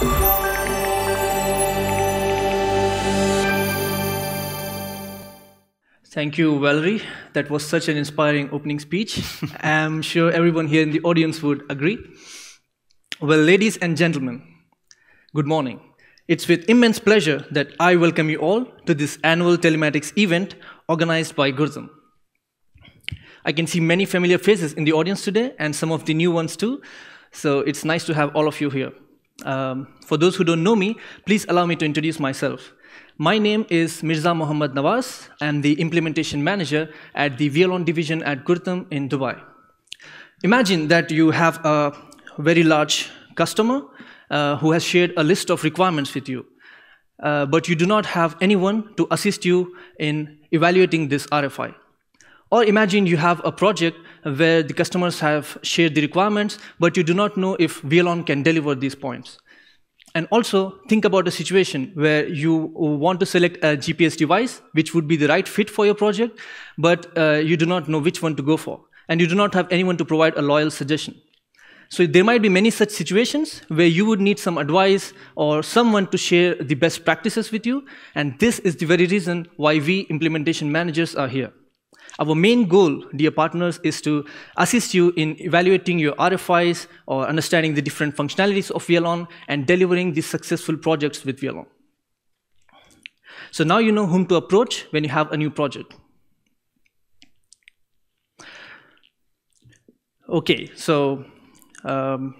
Thank you, Valerie. That was such an inspiring opening speech. I'm sure everyone here in the audience would agree. Well, ladies and gentlemen, good morning. It's with immense pleasure that I welcome you all to this annual telematics event organized by Gurtam. I can see many familiar faces in the audience today and some of the new ones too. So it's nice to have all of you here. Um, for those who don't know me, please allow me to introduce myself. My name is Mirza Mohammed Nawaz. I'm the implementation manager at the Wialon division at Gurtam in Dubai. Imagine that you have a very large customer uh, who has shared a list of requirements with you, uh, but you do not have anyone to assist you in evaluating this RFI. Or imagine you have a project where the customers have shared the requirements, but you do not know if Wialon can deliver these points. And also think about a situation where you want to select a GPS device, which would be the right fit for your project, but uh, you do not know which one to go for. And you do not have anyone to provide a loyal suggestion. So there might be many such situations where you would need some advice or someone to share the best practices with you. And this is the very reason why we implementation managers are here. Our main goal, dear partners, is to assist you in evaluating your RFIs or understanding the different functionalities of Wialon and delivering these successful projects with Wialon. So now you know whom to approach when you have a new project. Okay, so um,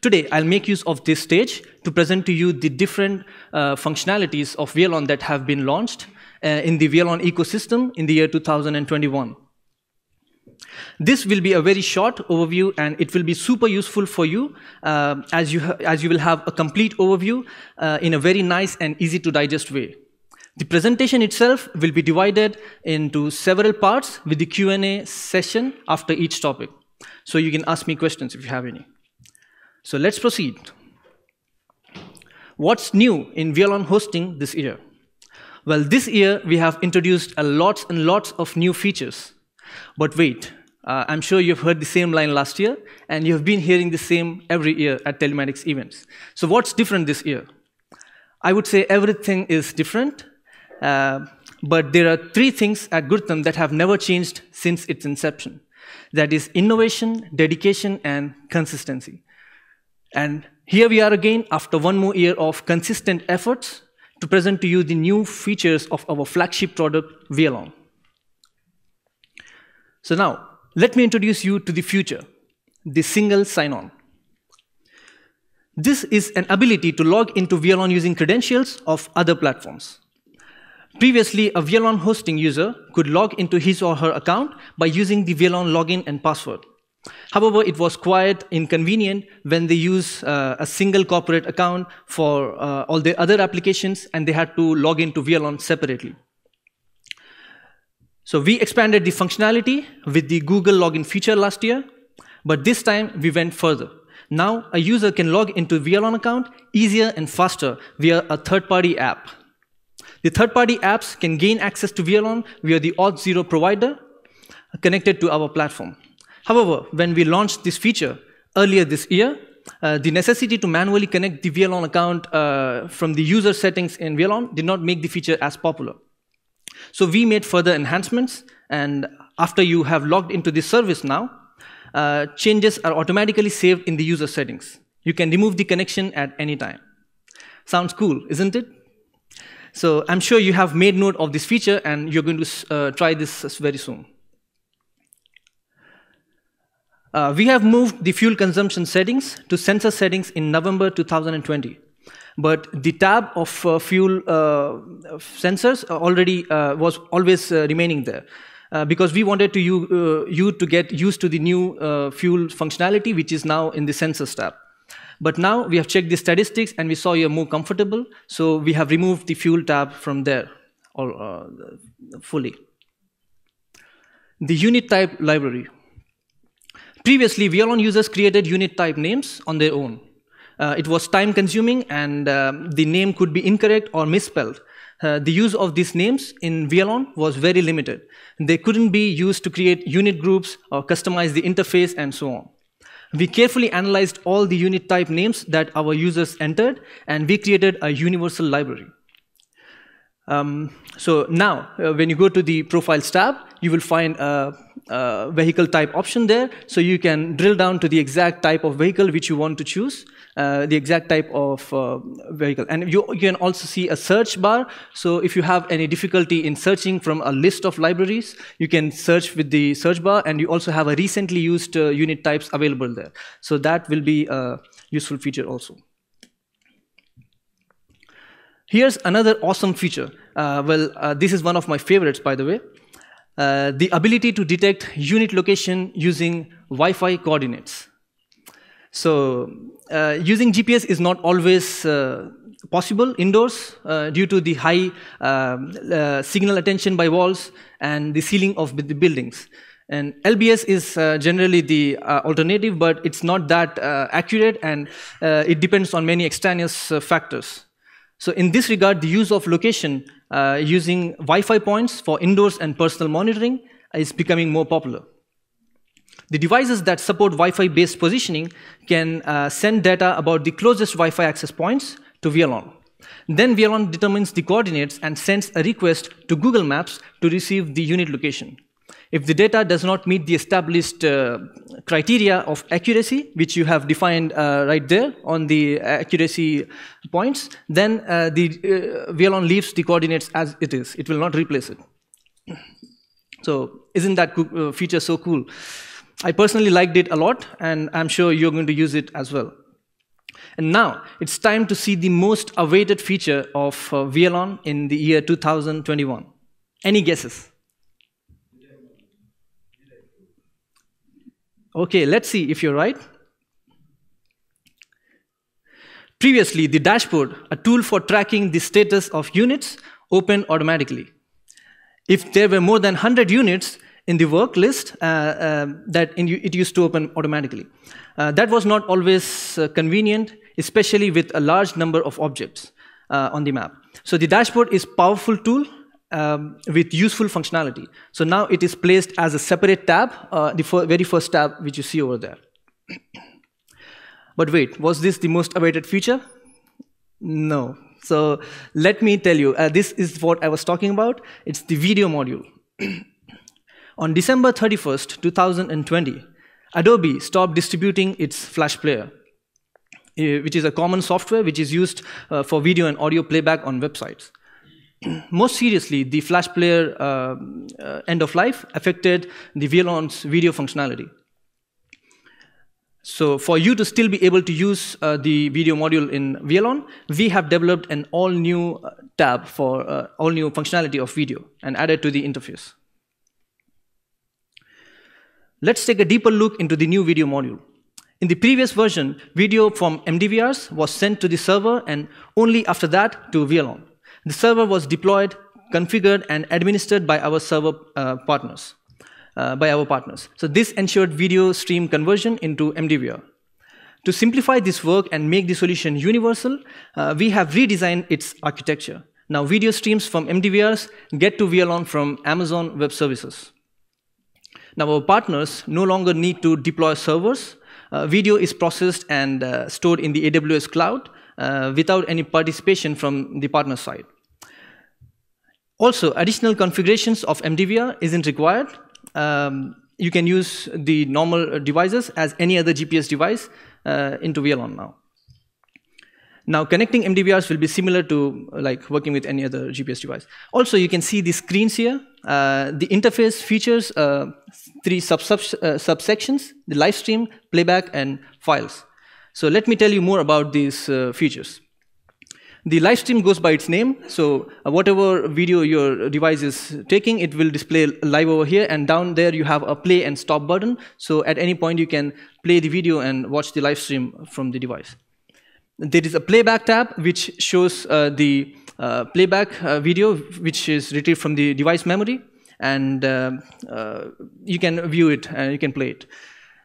today I'll make use of this stage to present to you the different uh, functionalities of Wialon that have been launched in the Wialon ecosystem in the year 2021. This will be a very short overview and it will be super useful for you uh, as, you as you will have a complete overview uh, in a very nice and easy to digest way. The presentation itself will be divided into several parts with the Q&A session after each topic. So you can ask me questions if you have any. So let's proceed. What's new in Wialon hosting this year? Well, this year we have introduced a lots and lots of new features. But wait, uh, I'm sure you've heard the same line last year, and you've been hearing the same every year at telematics events. So what's different this year? I would say everything is different, uh, but there are three things at Gurtam that have never changed since its inception. That is innovation, dedication, and consistency. And here we are again after one more year of consistent efforts to present to you the new features of our flagship product, Wialon. So now, let me introduce you to the future, the single sign-on. This is an ability to log into Wialon using credentials of other platforms. Previously, a Wialon hosting user could log into his or her account by using the Wialon login and password. However, it was quite inconvenient when they use uh, a single corporate account for uh, all their other applications and they had to log into Wialon separately. So we expanded the functionality with the Google login feature last year, but this time we went further. Now a user can log into Wialon account easier and faster via a third-party app. The third-party apps can gain access to Wialon via the Auth0 provider connected to our platform. However, when we launched this feature earlier this year, uh, the necessity to manually connect the Wialon account uh, from the user settings in Wialon did not make the feature as popular. So we made further enhancements, and after you have logged into this service now, uh, changes are automatically saved in the user settings. You can remove the connection at any time. Sounds cool, isn't it? So I'm sure you have made note of this feature, and you're going to uh, try this very soon. Uh, we have moved the fuel consumption settings to sensor settings in November 2020. But the tab of uh, fuel uh, sensors already uh, was always uh, remaining there. Because we wanted to you, you to get used to the new fuel functionality, which is now in the sensors tab. But now we have checked the statistics and we saw you're more comfortable, so we have removed the fuel tab from there all, fully. The unit type library. Previously, Wialon users created unit type names on their own. Uh, it was time consuming and uh, the name could be incorrect or misspelled. Uh, the use of these names in Wialon was very limited. They couldn't be used to create unit groups or customize the interface and so on. We carefully analyzed all the unit type names that our users entered, and we created a universal library. Um, so now, uh, when you go to the Profiles tab, you will find a, a, vehicle type option there. So you can drill down to the exact type of vehicle which you want to choose. Uh, the exact type of uh, vehicle. And you, you, can also see a search bar. So if you have any difficulty in searching from a list of libraries, you can search with the search bar, and you also have a recently used uh, unit types available there. So that will be a useful feature also. Here's another awesome feature. Uh, well, uh, this is one of my favorites, by the way. Uh, the ability to detect unit location using Wi-Fi coordinates. So uh, using GPS is not always uh, possible indoors uh, due to the high um, uh, signal attenuation by walls and the ceiling of the buildings. And LBS is generally the alternative, but it's not that accurate and it depends on many extraneous factors. So in this regard, the use of location using Wi-Fi points for indoors and personal monitoring is becoming more popular. The devices that support Wi-Fi based positioning can uh, send data about the closest Wi-Fi access points to Wialon. Then Wialon determines the coordinates and sends a request to Google Maps to receive the unit location. If the data does not meet the established uh, criteria of accuracy, which you have defined uh, right there on the accuracy points, then uh, the uh, Wialon leaves the coordinates as it is. It will not replace it. So isn't that uh, feature so cool? I personally liked it a lot, and I'm sure you're going to use it as well. And now, it's time to see the most awaited feature of uh, Wialon in the year 2021. Any guesses? Okay, let's see if you're right. Previously, the dashboard, a tool for tracking the status of units, opened automatically. If there were more than 100 units, in the work list uh, uh, that in, it used to open automatically. Uh, that was not always convenient, especially with a large number of objects on the map. So the dashboard is powerful tool um, with useful functionality. So now it is placed as a separate tab, uh, the very first tab which you see over there. but wait, was this the most awaited feature? No. So let me tell you, uh, this is what I was talking about. It's the video module. On December 31st, 2020, Adobe stopped distributing its Flash Player, eh, which is a common software which is used uh, for video and audio playback on websites. Most seriously, the Flash Player uh, uh, end of life affected the Wialon's video functionality. So for you to still be able to use uh, the video module in Wialon, we have developed an all-new uh, tab for uh, all-new functionality of video and added to the interface. Let's take a deeper look into the new video module. In the previous version, video from MDVRs was sent to the server and only after that to Wialon. The server was deployed, configured, and administered by our server uh, partners. Uh, by our partners. So this ensured video stream conversion into MDVR. To simplify this work and make the solution universal, uh, we have redesigned its architecture. Now video streams from MDVRs get to Wialon from Amazon Web Services. Now, our partners no longer need to deploy servers. Uh, video is processed and uh, stored in the AWS cloud uh, without any participation from the partner side. Also, additional configurations of MDVR isn't required. Um, you can use the normal devices as any other GPS device uh, into Wialon now. Now, connecting MDVRs will be similar to like working with any other GPS device. Also, you can see the screens here. Uh, the interface features uh, three sub -sub uh, subsections, the live stream, playback, and files. So let me tell you more about these uh, features. The live stream goes by its name, so uh, whatever video your device is taking, it will display live over here, and down there you have a play and stop button, so at any point you can play the video and watch the live stream from the device. There is a playback tab which shows uh, the uh, playback uh, video which is retrieved from the device memory and uh, uh, you can view it and you can play it.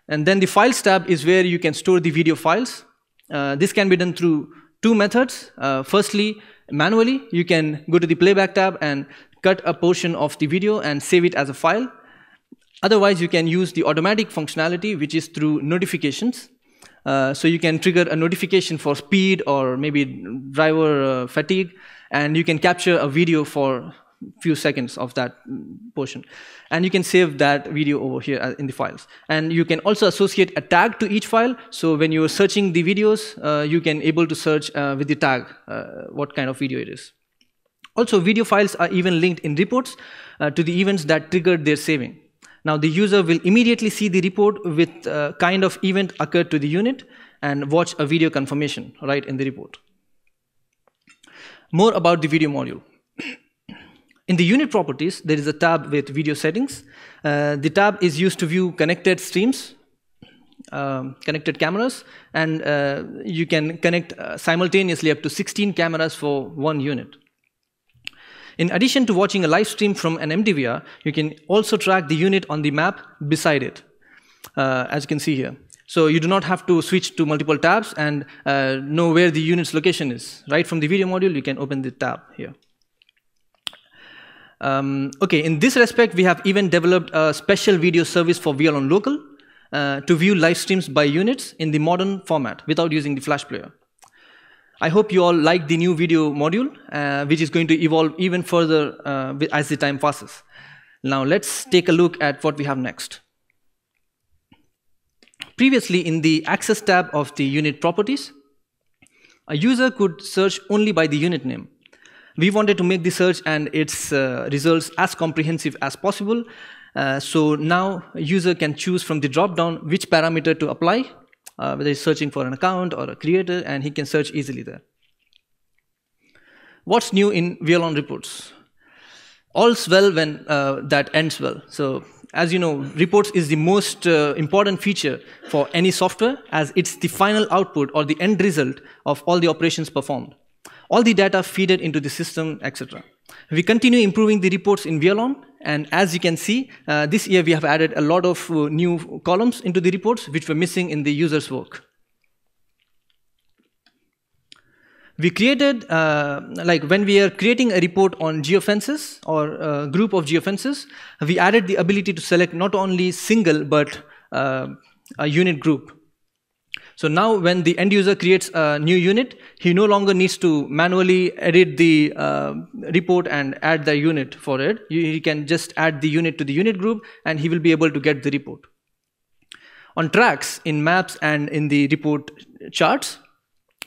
And then the files tab is where you can store the video files. Uh, this can be done through two methods. firstly, manually, you can go to the playback tab and cut a portion of the video and save it as a file. Otherwise, you can use the automatic functionality, which is through notifications. Uh, so you can trigger a notification for speed or maybe driver uh, fatigue, and you can capture a video for few seconds of that portion. And you can save that video over here uh, in the files. And you can also associate a tag to each file. So when you're searching the videos, uh, you can able to search uh, with the tag uh, what kind of video it is. Also, video files are even linked in reports uh, to the events that triggered their saving. Now, the user will immediately see the report with uh, kind of event occurred to the unit and watch a video confirmation right in the report. More about the video module. In the unit properties, there is a tab with video settings. Uh, the tab is used to view connected streams, um, connected cameras, and uh, you can connect uh, simultaneously up to 16 cameras for one unit. In addition to watching a live stream from an MDVR, you can also track the unit on the map beside it, uh, as you can see here. So you do not have to switch to multiple tabs and uh, know where the unit's location is. Right from the video module, you can open the tab here. Um, okay, in this respect, we have even developed a special video service for Wialon Local uh, to view live streams by units in the modern format without using the Flash player. I hope you all like the new video module, uh, which is going to evolve even further uh, as the time passes. Now let's take a look at what we have next. Previously, in the Access tab of the unit properties, a user could search only by the unit name. We wanted to make the search and its uh, results as comprehensive as possible. Uh, so now user can choose from the drop-down which parameter to apply, uh, whether he's searching for an account or a creator, and he can search easily there. What's new in Wialon reports? All's well when uh, that ends well. So as you know, reports is the most uh, important feature for any software as it's the final output or the end result of all the operations performed all the data feeded into the system, etc. We continue improving the reports in Wialon, and as you can see, uh, this year we have added a lot of uh, new columns into the reports, which were missing in the user's work. We created, uh, like when we are creating a report on geofences or a group of geofences, we added the ability to select not only single, but uh, a unit group. So now when the end user creates a new unit, he no longer needs to manually edit the uh, report and add the unit for it. He can just add the unit to the unit group and he will be able to get the report. On tracks, in maps and in the report charts,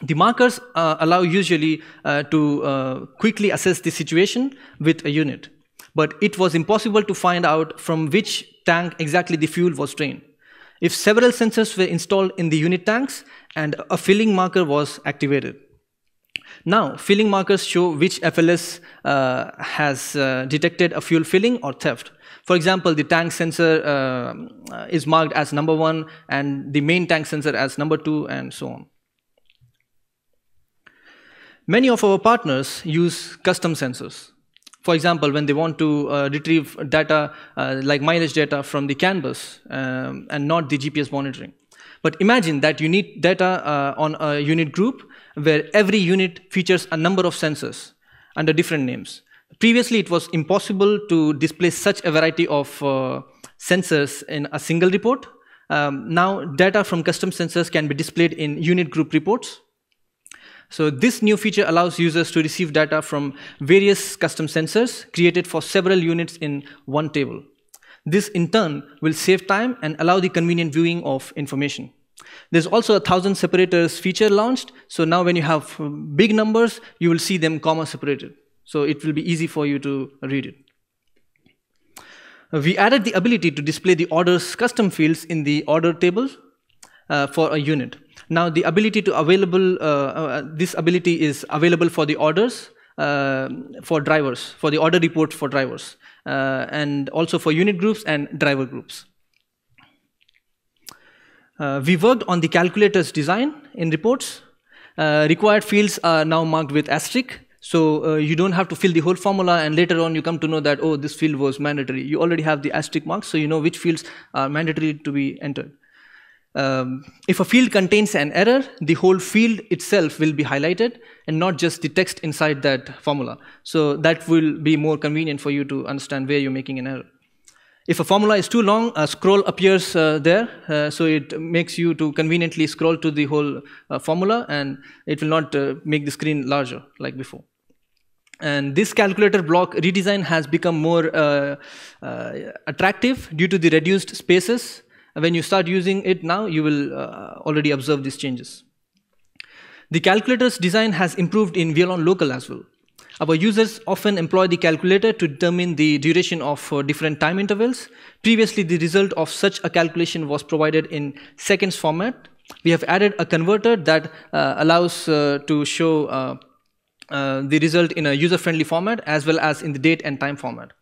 the markers uh, allow usually uh, to uh, quickly assess the situation with a unit. But it was impossible to find out from which tank exactly the fuel was drained. If several sensors were installed in the unit tanks and a filling marker was activated. Now, filling markers show which FLS uh, has uh, detected a fuel filling or theft. For example, the tank sensor uh, is marked as number one and the main tank sensor as number two and so on. Many of our partners use custom sensors. For example, when they want to uh, retrieve data uh, like mileage data from the CAN bus um, and not the GPS monitoring. But imagine that you need data uh, on a unit group where every unit features a number of sensors under different names. Previously, it was impossible to display such a variety of uh, sensors in a single report. Um, now, data from custom sensors can be displayed in unit group reports so this new feature allows users to receive data from various custom sensors created for several units in one table. This in turn will save time and allow the convenient viewing of information. There's also a thousand separators feature launched. So now when you have big numbers, you will see them comma separated. So it will be easy for you to read it. We added the ability to display the orders custom fields in the order table uh, for a unit. Now the ability to available, uh, uh, this ability is available for the orders, uh, for drivers, for the order report for drivers, uh, and also for unit groups and driver groups. Uh, we worked on the calculator's design in reports. Uh, required fields are now marked with asterisk, so you don't have to fill the whole formula and later on you come to know that, oh, this field was mandatory. You already have the asterisk marks, so you know which fields are mandatory to be entered um, if a field contains an error, the whole field itself will be highlighted and not just the text inside that formula. So that will be more convenient for you to understand where you're making an error. If a formula is too long, a scroll appears uh, there, uh, so it makes you to conveniently scroll to the whole uh, formula and it will not uh, make the screen larger like before. And this calculator block redesign has become more uh, uh, attractive due to the reduced spaces. When you start using it now, you will already observe these changes. The calculator's design has improved in Wialon local as well. Our users often employ the calculator to determine the duration of uh, different time intervals. Previously, the result of such a calculation was provided in seconds format. We have added a converter that uh, allows uh, to show uh, uh, the result in a user-friendly format as well as in the date and time format.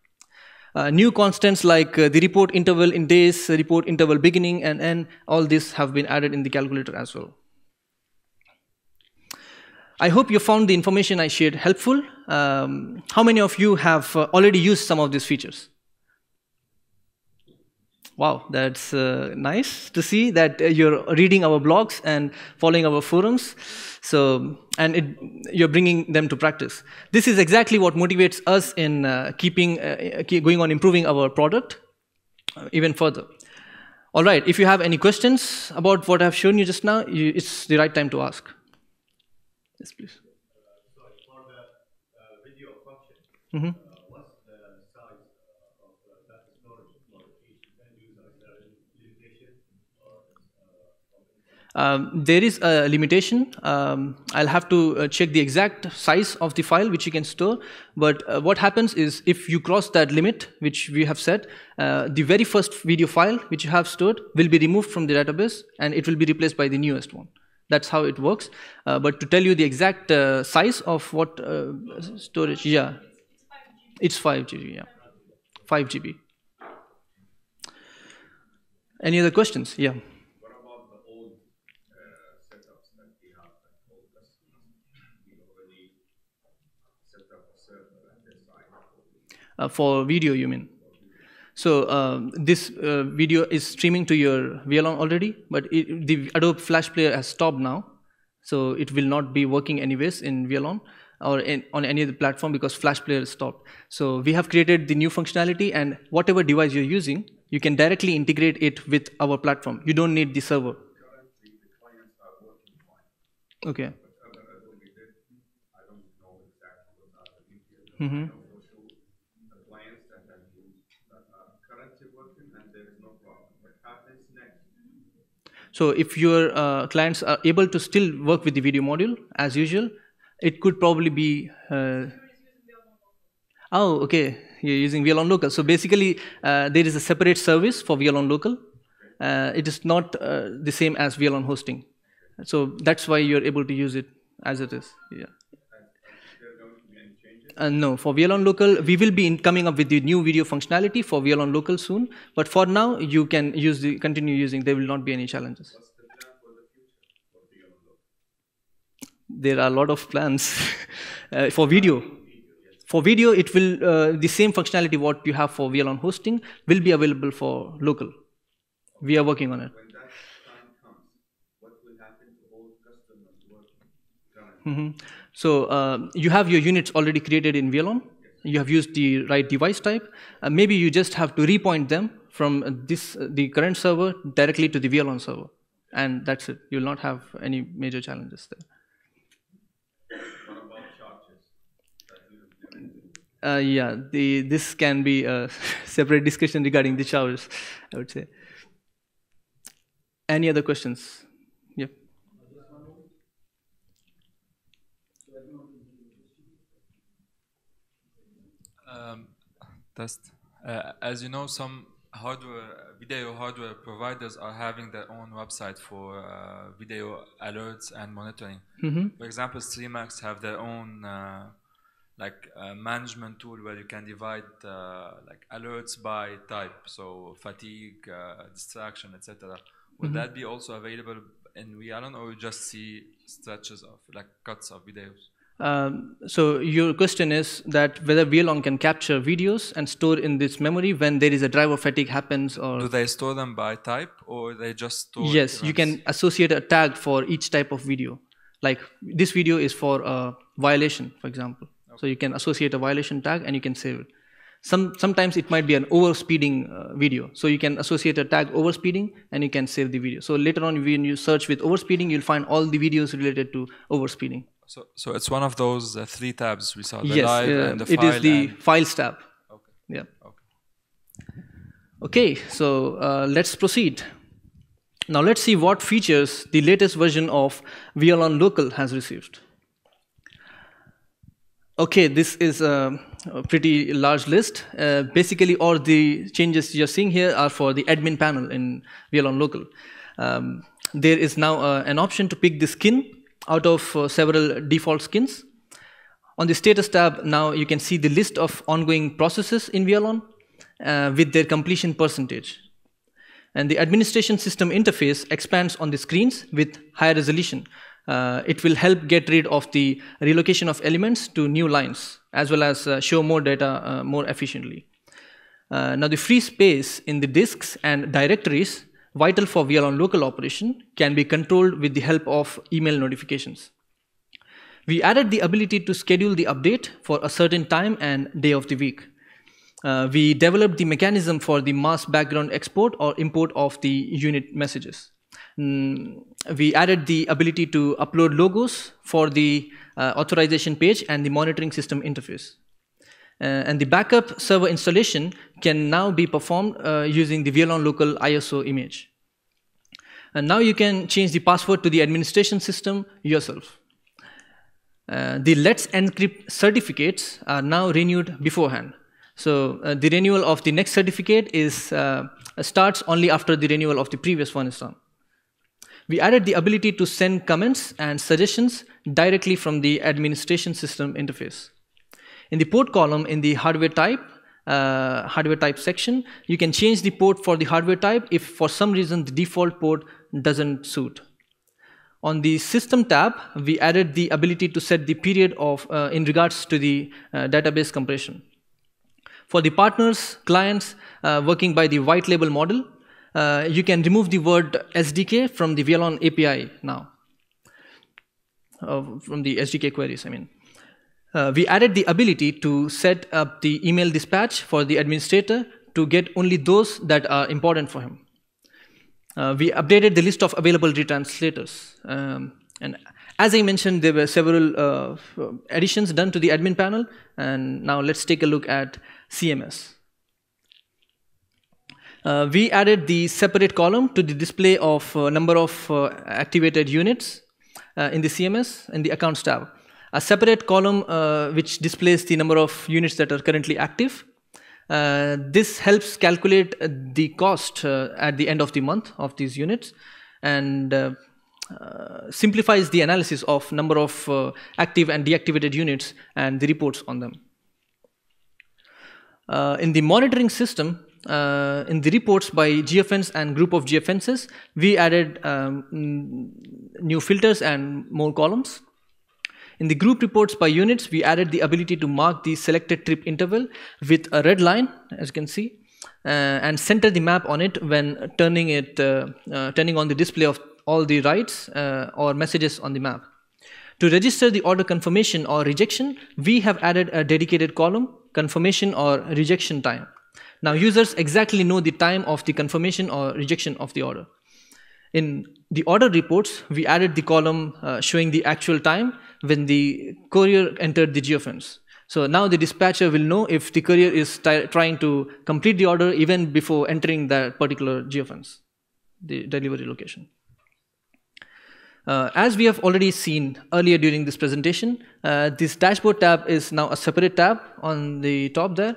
Uh, new constants like the report interval in days, report interval beginning and end, all this have been added in the calculator as well. I hope you found the information I shared helpful. Um, how many of you have uh, already used some of these features? Wow, that's uh, nice to see that uh, you're reading our blogs and following our forums. So, and it, you're bringing them to practice. This is exactly what motivates us in uh, keeping, uh, keep going on improving our product uh, even further. All right, if you have any questions about what I've shown you just now, you, it's the right time to ask. Yes, please. for the uh, video function, Mm -hmm. what's the size of data storage for each end user? Is there any limitation? Um, there is a limitation. Um, I'll have to uh, check the exact size of the file which you can store. But uh, what happens is if you cross that limit, which we have set, uh, the very first video file which you have stored will be removed from the database and it will be replaced by the newest one. That's how it works. Uh, but to tell you the exact uh, size of what uh, storage, yeah, it's 5 GB, yeah, 5 GB. Any other questions? Yeah. What about the old setups that we have at old customers? We already set up a server at their side. for video, you mean? So um, this uh, video is streaming to your Wialon already, but it, the Adobe Flash Player has stopped now. So it will not be working anyways in Wialon or in, on any other platform because Flash Player stopped. So we have created the new functionality and whatever device you're using, you can directly integrate it with our platform. You don't need the server. Okay. But So if your uh, clients are able to still work with the video module as usual, it could probably be. Uh, oh, okay. You're using Wialon local. So basically, uh, there is a separate service for Wialon local. Uh, it is not uh, the same as Wialon hosting. So that's why you're able to use it as it is. Yeah. There going to be any changes? Uh, no, for Wialon local, we will be in coming up with the new video functionality for Wialon local soon. But for now, you can use the continue using. There will not be any challenges. What's the plan for the future for the Local? there are a lot of plans uh, for video. For video, it will uh, the same functionality what you have for Wialon hosting will be available for local. We are working on it. When that time comes, what will So uh, you have your units already created in Wialon. You have used the right device type. Uh, maybe you just have to repoint them from uh, this uh, the current server directly to the Wialon server, and that's it. You will not have any major challenges there. Uh, yeah, the, this can be a separate discussion regarding the showers, I would say. Any other questions? Yep. Um, test. Uh, as you know, some hardware, video hardware providers are having their own website for uh, video alerts and monitoring. Mhm. For example, Streamax have their own uh, like uh, management tool where you can divide uh, like alerts by type, so fatigue, uh, distraction, etc. Would that be also available in Wialon, or you just see stretches of like cuts of videos? Um, so your question is that whether Wialon can capture videos and store in this memory when there is a driver fatigue happens or... Do they store them by type, or they just store? Yes, you can associate a tag for each type of video. Like this video is for a violation, for example. So you can associate a violation tag and you can save it. Some, sometimes it might be an overspeeding uh, video. So you can associate a tag overspeeding and you can save the video. So later on, when you search with overspeeding, you'll find all the videos related to overspeeding. So, so it's one of those uh, three tabs we saw: the yes, live uh, and the it file. is the and- files tab. okay. Yeah. Okay. Okay, so uh, let's proceed. Now let's see what features the latest version of Wialon Local has received. Okay, this is a, a pretty large list. Uh, basically, all the changes you're seeing here are for the admin panel in Wialon Local. Um, there is now uh, an option to pick the skin out of uh, several default skins. On the status tab, now you can see the list of ongoing processes in Wialon uh, with their completion percentage. And the administration system interface expands on the screens with higher resolution. Uh, it will help get rid of the relocation of elements to new lines, as well as uh, show more data uh, more efficiently. Uh, now, the free space in the disks and directories, vital for Wialon local operation, can be controlled with the help of email notifications. We added the ability to schedule the update for a certain time and day of the week. Uh, we developed the mechanism for the mass background export or import of the unit messages. Mm, we added the ability to upload logos for the uh, authorization page and the monitoring system interface. Uh, and the backup server installation can now be performed uh, using the Wialon local ISO image. And now you can change the password to the administration system yourself. Uh, the Let's Encrypt certificates are now renewed beforehand. So uh, the renewal of the next certificate is uh, starts only after the renewal of the previous one is done. We added the ability to send comments and suggestions directly from the administration system interface. In the port column in the hardware type, uh, hardware type section, you can change the port for the hardware type if for some reason the default port doesn't suit. On the system tab, we added the ability to set the period of uh, in regards to the uh, database compression. For the partners, clients uh, working by the white label model, uh, you can remove the word SDK from the Wialon API now. Uh, from the SDK queries, I mean. Uh, we added the ability to set up the email dispatch for the administrator to get only those that are important for him. Uh, we updated the list of available retranslators. Um, and as I mentioned, there were several uh, additions done to the admin panel. And now let's take a look at CMS. Uh, we added the separate column to the display of uh, number of uh, activated units uh, in the CMS in the accounts tab. A separate column uh, which displays the number of units that are currently active. Uh, this helps calculate the cost uh, at the end of the month of these units and uh, uh, simplifies the analysis of number of uh, active and deactivated units and the reports on them. In the monitoring system, in the reports by GFNs and group of GFNs, we added um, new filters and more columns. In the group reports by units, we added the ability to mark the selected trip interval with a red line, as you can see, uh, and center the map on it when turning it, uh, uh, turning on the display of all the writes uh, or messages on the map. To register the order confirmation or rejection, we have added a dedicated column, confirmation or rejection time. Now users exactly know the time of the confirmation or rejection of the order. In the order reports, we added the column uh, showing the actual time when the courier entered the geofence. So now the dispatcher will know if the courier is trying to complete the order even before entering that particular geofence, the delivery location. Uh, as we have already seen earlier during this presentation, uh, this dashboard tab is now a separate tab on the top there.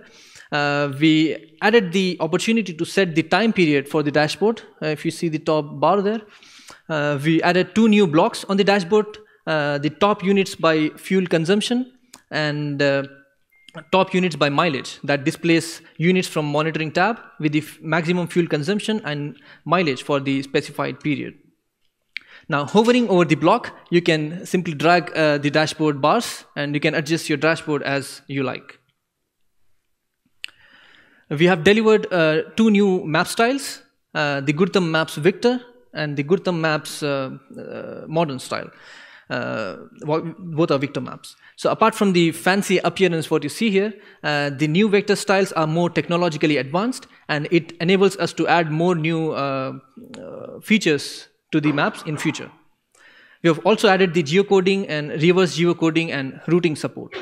Uh, we added the opportunity to set the time period for the dashboard. Uh, if you see the top bar there, uh, we added two new blocks on the dashboard, the top units by fuel consumption and uh, top units by mileage that displays units from monitoring tab with the maximum fuel consumption and mileage for the specified period. Now, hovering over the block, you can simply drag uh, the dashboard bars and you can adjust your dashboard as you like. We have delivered uh, two new map styles, uh, the Gurtam Maps Vector and the Gurtam Maps uh, uh, Modern style. Uh, both are vector maps. So apart from the fancy appearance, what you see here, uh, the new vector styles are more technologically advanced, and it enables us to add more new uh, uh, features to the maps in future. We have also added the geocoding and reverse geocoding and routing support.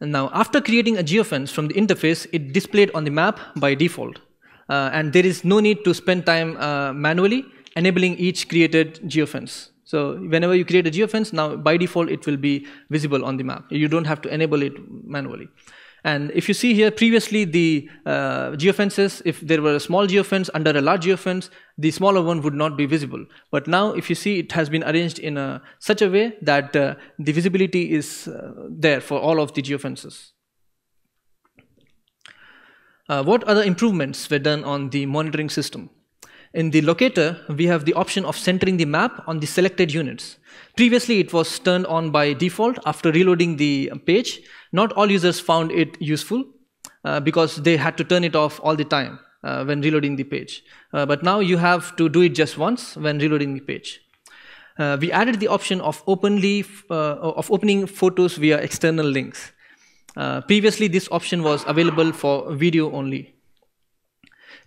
And now, after creating a geofence from the interface, it displayed on the map by default. Uh, and there is no need to spend time uh, manually enabling each created geofence. So whenever you create a geofence, now by default it will be visible on the map. You don't have to enable it manually. And if you see here, previously the uh, geofences, if there were a small geofence under a large geofence, the smaller one would not be visible. But now, if you see, it has been arranged in a, such a way that uh, the visibility is uh, there for all of the geofences. Uh, what other improvements were done on the monitoring system? In the locator, we have the option of centering the map on the selected units. Previously, it was turned on by default after reloading the page. Not all users found it useful uh, because they had to turn it off all the time uh, when reloading the page. Uh, but now you have to do it just once when reloading the page. Uh, we added the option of openly uh, of opening photos via external links. Uh, previously, this option was available for video only.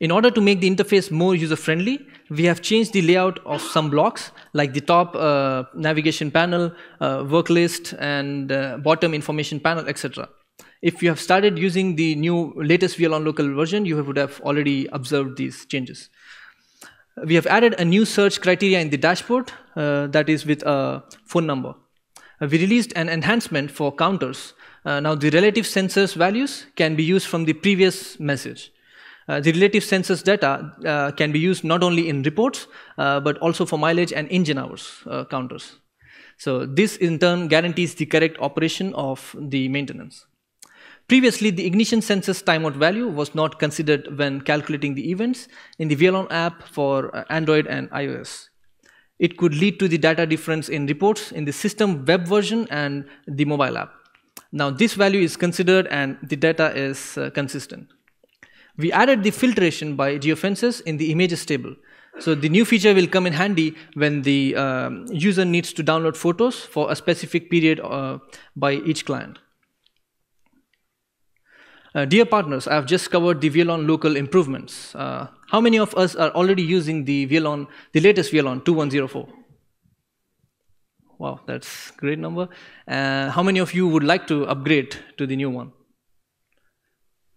In order to make the interface more user-friendly, we have changed the layout of some blocks, like the top uh, navigation panel, uh, work list, and uh, bottom information panel, etc. If you have started using the new latest Wialon local version, you would have already observed these changes. We have added a new search criteria in the dashboard uh, that is with a phone number. Uh, we released an enhancement for counters. Uh, now the relative sensors values can be used from the previous message. Uh, the relative sensors data uh, can be used not only in reports, uh, but also for mileage and engine hours counters. So this in turn guarantees the correct operation of the maintenance. Previously, the ignition sensors timeout value was not considered when calculating the events in the Wialon app for Android and iOS. It could lead to the data difference in reports in the system web version and the mobile app. Now, this value is considered and the data is uh, consistent. We added the filtration by geofences in the images table. So the new feature will come in handy when the um, user needs to download photos for a specific period uh, by each client. Uh, dear partners, I have just covered the Wialon local improvements. Uh, how many of us are already using the Wialon, the latest Wialon 2104? Wow, that's great number. Uh, how many of you would like to upgrade to the new one?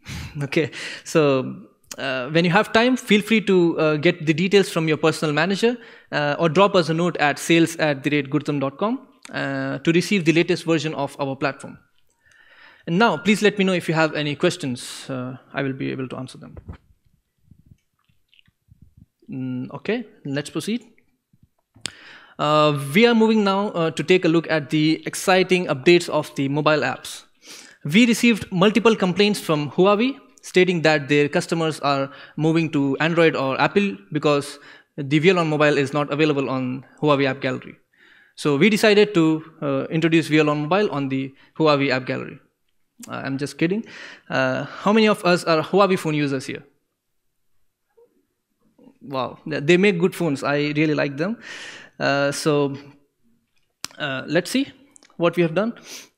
okay, so uh, when you have time, feel free to uh, get the details from your personal manager uh, or drop us a note at sales at the rate uh, to receive the latest version of our platform. And now, please let me know if you have any questions. Uh, I will be able to answer them. Mm, okay, let's proceed. Uh, we are moving now to take a look at the exciting updates of the mobile apps. We received multiple complaints from Huawei stating that their customers are moving to Android or Apple because the Wialon mobile is not available on Huawei App Gallery. So we decided to uh, introduce Wialon mobile on the Huawei App Gallery. Uh, I'm just kidding. Uh, how many of us are Huawei phone users here? Wow, they make good phones. I really like them. Uh, so uh, let's see what we have done.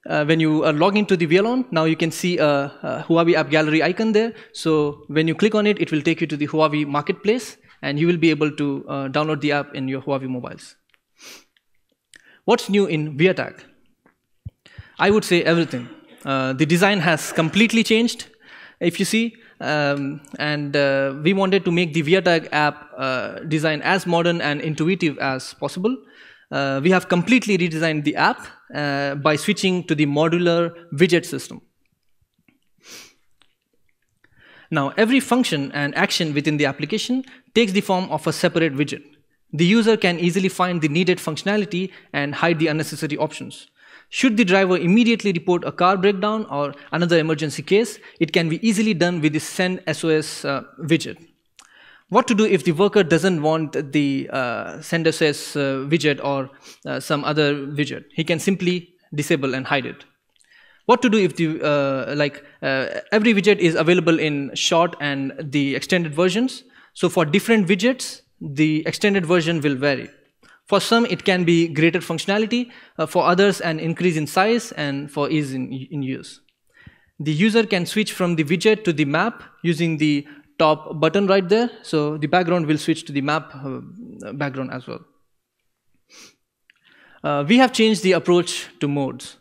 Uh, when you uh, log into the Wialon, now you can see a, a, Huawei App Gallery icon there. So when you click on it, it will take you to the Huawei Marketplace, and you will be able to uh, download the app in your Huawei mobiles. What's new in WiaTag? I would say everything. Uh, the design has completely changed, if you see, um, and uh, we wanted to make the WiaTag app uh, design as modern and intuitive as possible. Uh, we have completely redesigned the app uh, by switching to the modular widget system. Now, every function and action within the application takes the form of a separate widget. The user can easily find the needed functionality and hide the unnecessary options. Should the driver immediately report a car breakdown or another emergency case, it can be easily done with the Send SOS uh, widget. What to do if the worker doesn't want the uh, Send SOS uh, widget or uh, some other widget? He can simply disable and hide it. What to do if the uh, like uh, every widget is available in short and the extended versions? So for different widgets, the extended version will vary. For some, it can be greater functionality, uh, for others, an increase in size, and for ease in, in use. The user can switch from the widget to the map using the top button right there. So the background will switch to the map uh, background as well. Uh, we have changed the approach to modes.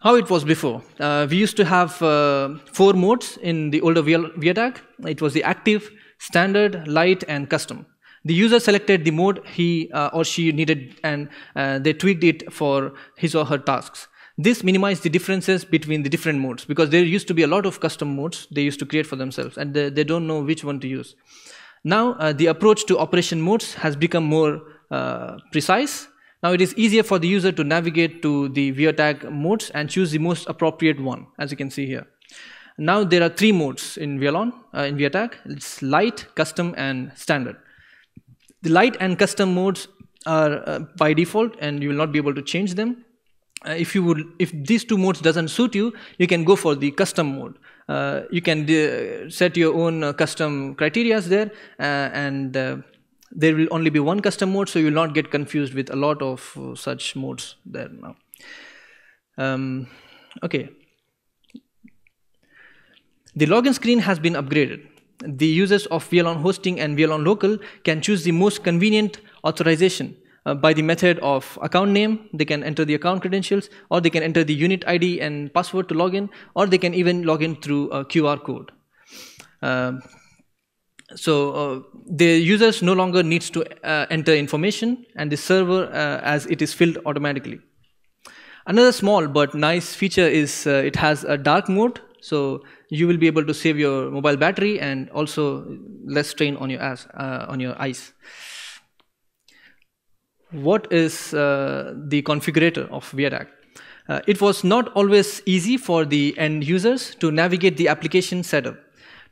How it was before. Uh, we used to have uh, four modes in the older WiaTag. It was the active, standard, light, and custom. The user selected the mode he uh, or she needed and uh, they tweaked it for his or her tasks. This minimized the differences between the different modes because there used to be a lot of custom modes they used to create for themselves and they, they don't know which one to use. Now uh, the approach to operation modes has become more uh, precise. Now it is easier for the user to navigate to the WiaTag modes and choose the most appropriate one as you can see here. Now there are three modes in Wialon, uh, in WiaTag. It's light, custom and standard. The light and custom modes are uh, by default and you will not be able to change them. Uh, if you would, if these two modes doesn't suit you, you can go for the custom mode. Uh, you can uh, set your own uh, custom criterias there and there will only be one custom mode so you will not get confused with a lot of such modes there now. Um, okay. The login screen has been upgraded the users of Wialon hosting and Wialon local can choose the most convenient authorization uh, by the method of account name. They can enter the account credentials, or they can enter the unit ID and password to log in, or they can even log in through a QR code. Uh, so uh, the users no longer needs to uh, enter information and the server uh, as it is filled automatically. Another small but nice feature is uh, it has a dark mode so you will be able to save your mobile battery and also less strain on your, ass, uh, on your eyes. What is uh, the configurator of WiaTag? Uh, it was not always easy for the end users to navigate the application setup.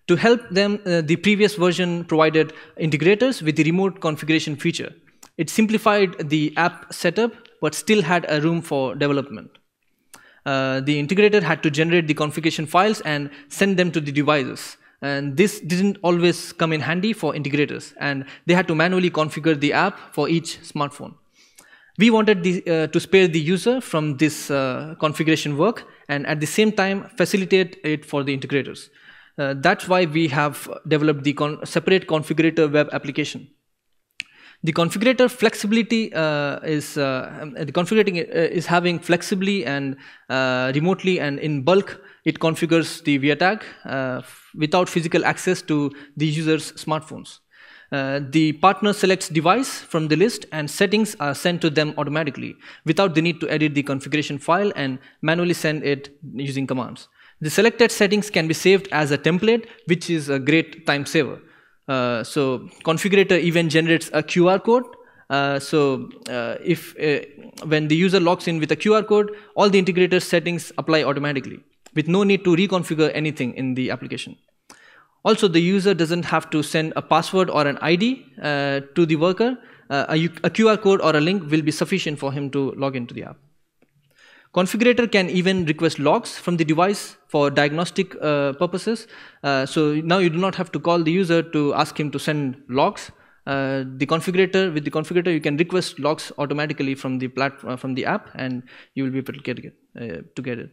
To help them, uh, the previous version provided integrators with the remote configuration feature. It simplified the app setup, but still had a room for development. Uh, the integrator had to generate the configuration files and send them to the devices. And this didn't always come in handy for integrators, and they had to manually configure the app for each smartphone. We wanted the, uh, to spare the user from this uh, configuration work and at the same time facilitate it for the integrators. Uh, that's why we have developed the con separate configurator web application. The configurator flexibility uh, is uh, um, the configuring uh, is having flexibly and uh, remotely and in bulk. It configures the uh, without physical access to the user's smartphones. Uh, the partner selects device from the list and settings are sent to them automatically without the need to edit the configuration file and manually send it using commands. The selected settings can be saved as a template, which is a great time saver. Uh, so configurator even generates a QR code. Uh, so uh, if uh, when the user logs in with a QR code, all the integrator settings apply automatically with no need to reconfigure anything in the application. Also, the user doesn't have to send a password or an ID uh, to the worker. A, a QR code or a link will be sufficient for him to log into the app. Configurator can even request logs from the device for diagnostic uh, purposes. Uh, so now you do not have to call the user to ask him to send logs. Uh, the configurator with the configurator you can request logs automatically from the platform uh, from the app and you will be able to get it uh, to get it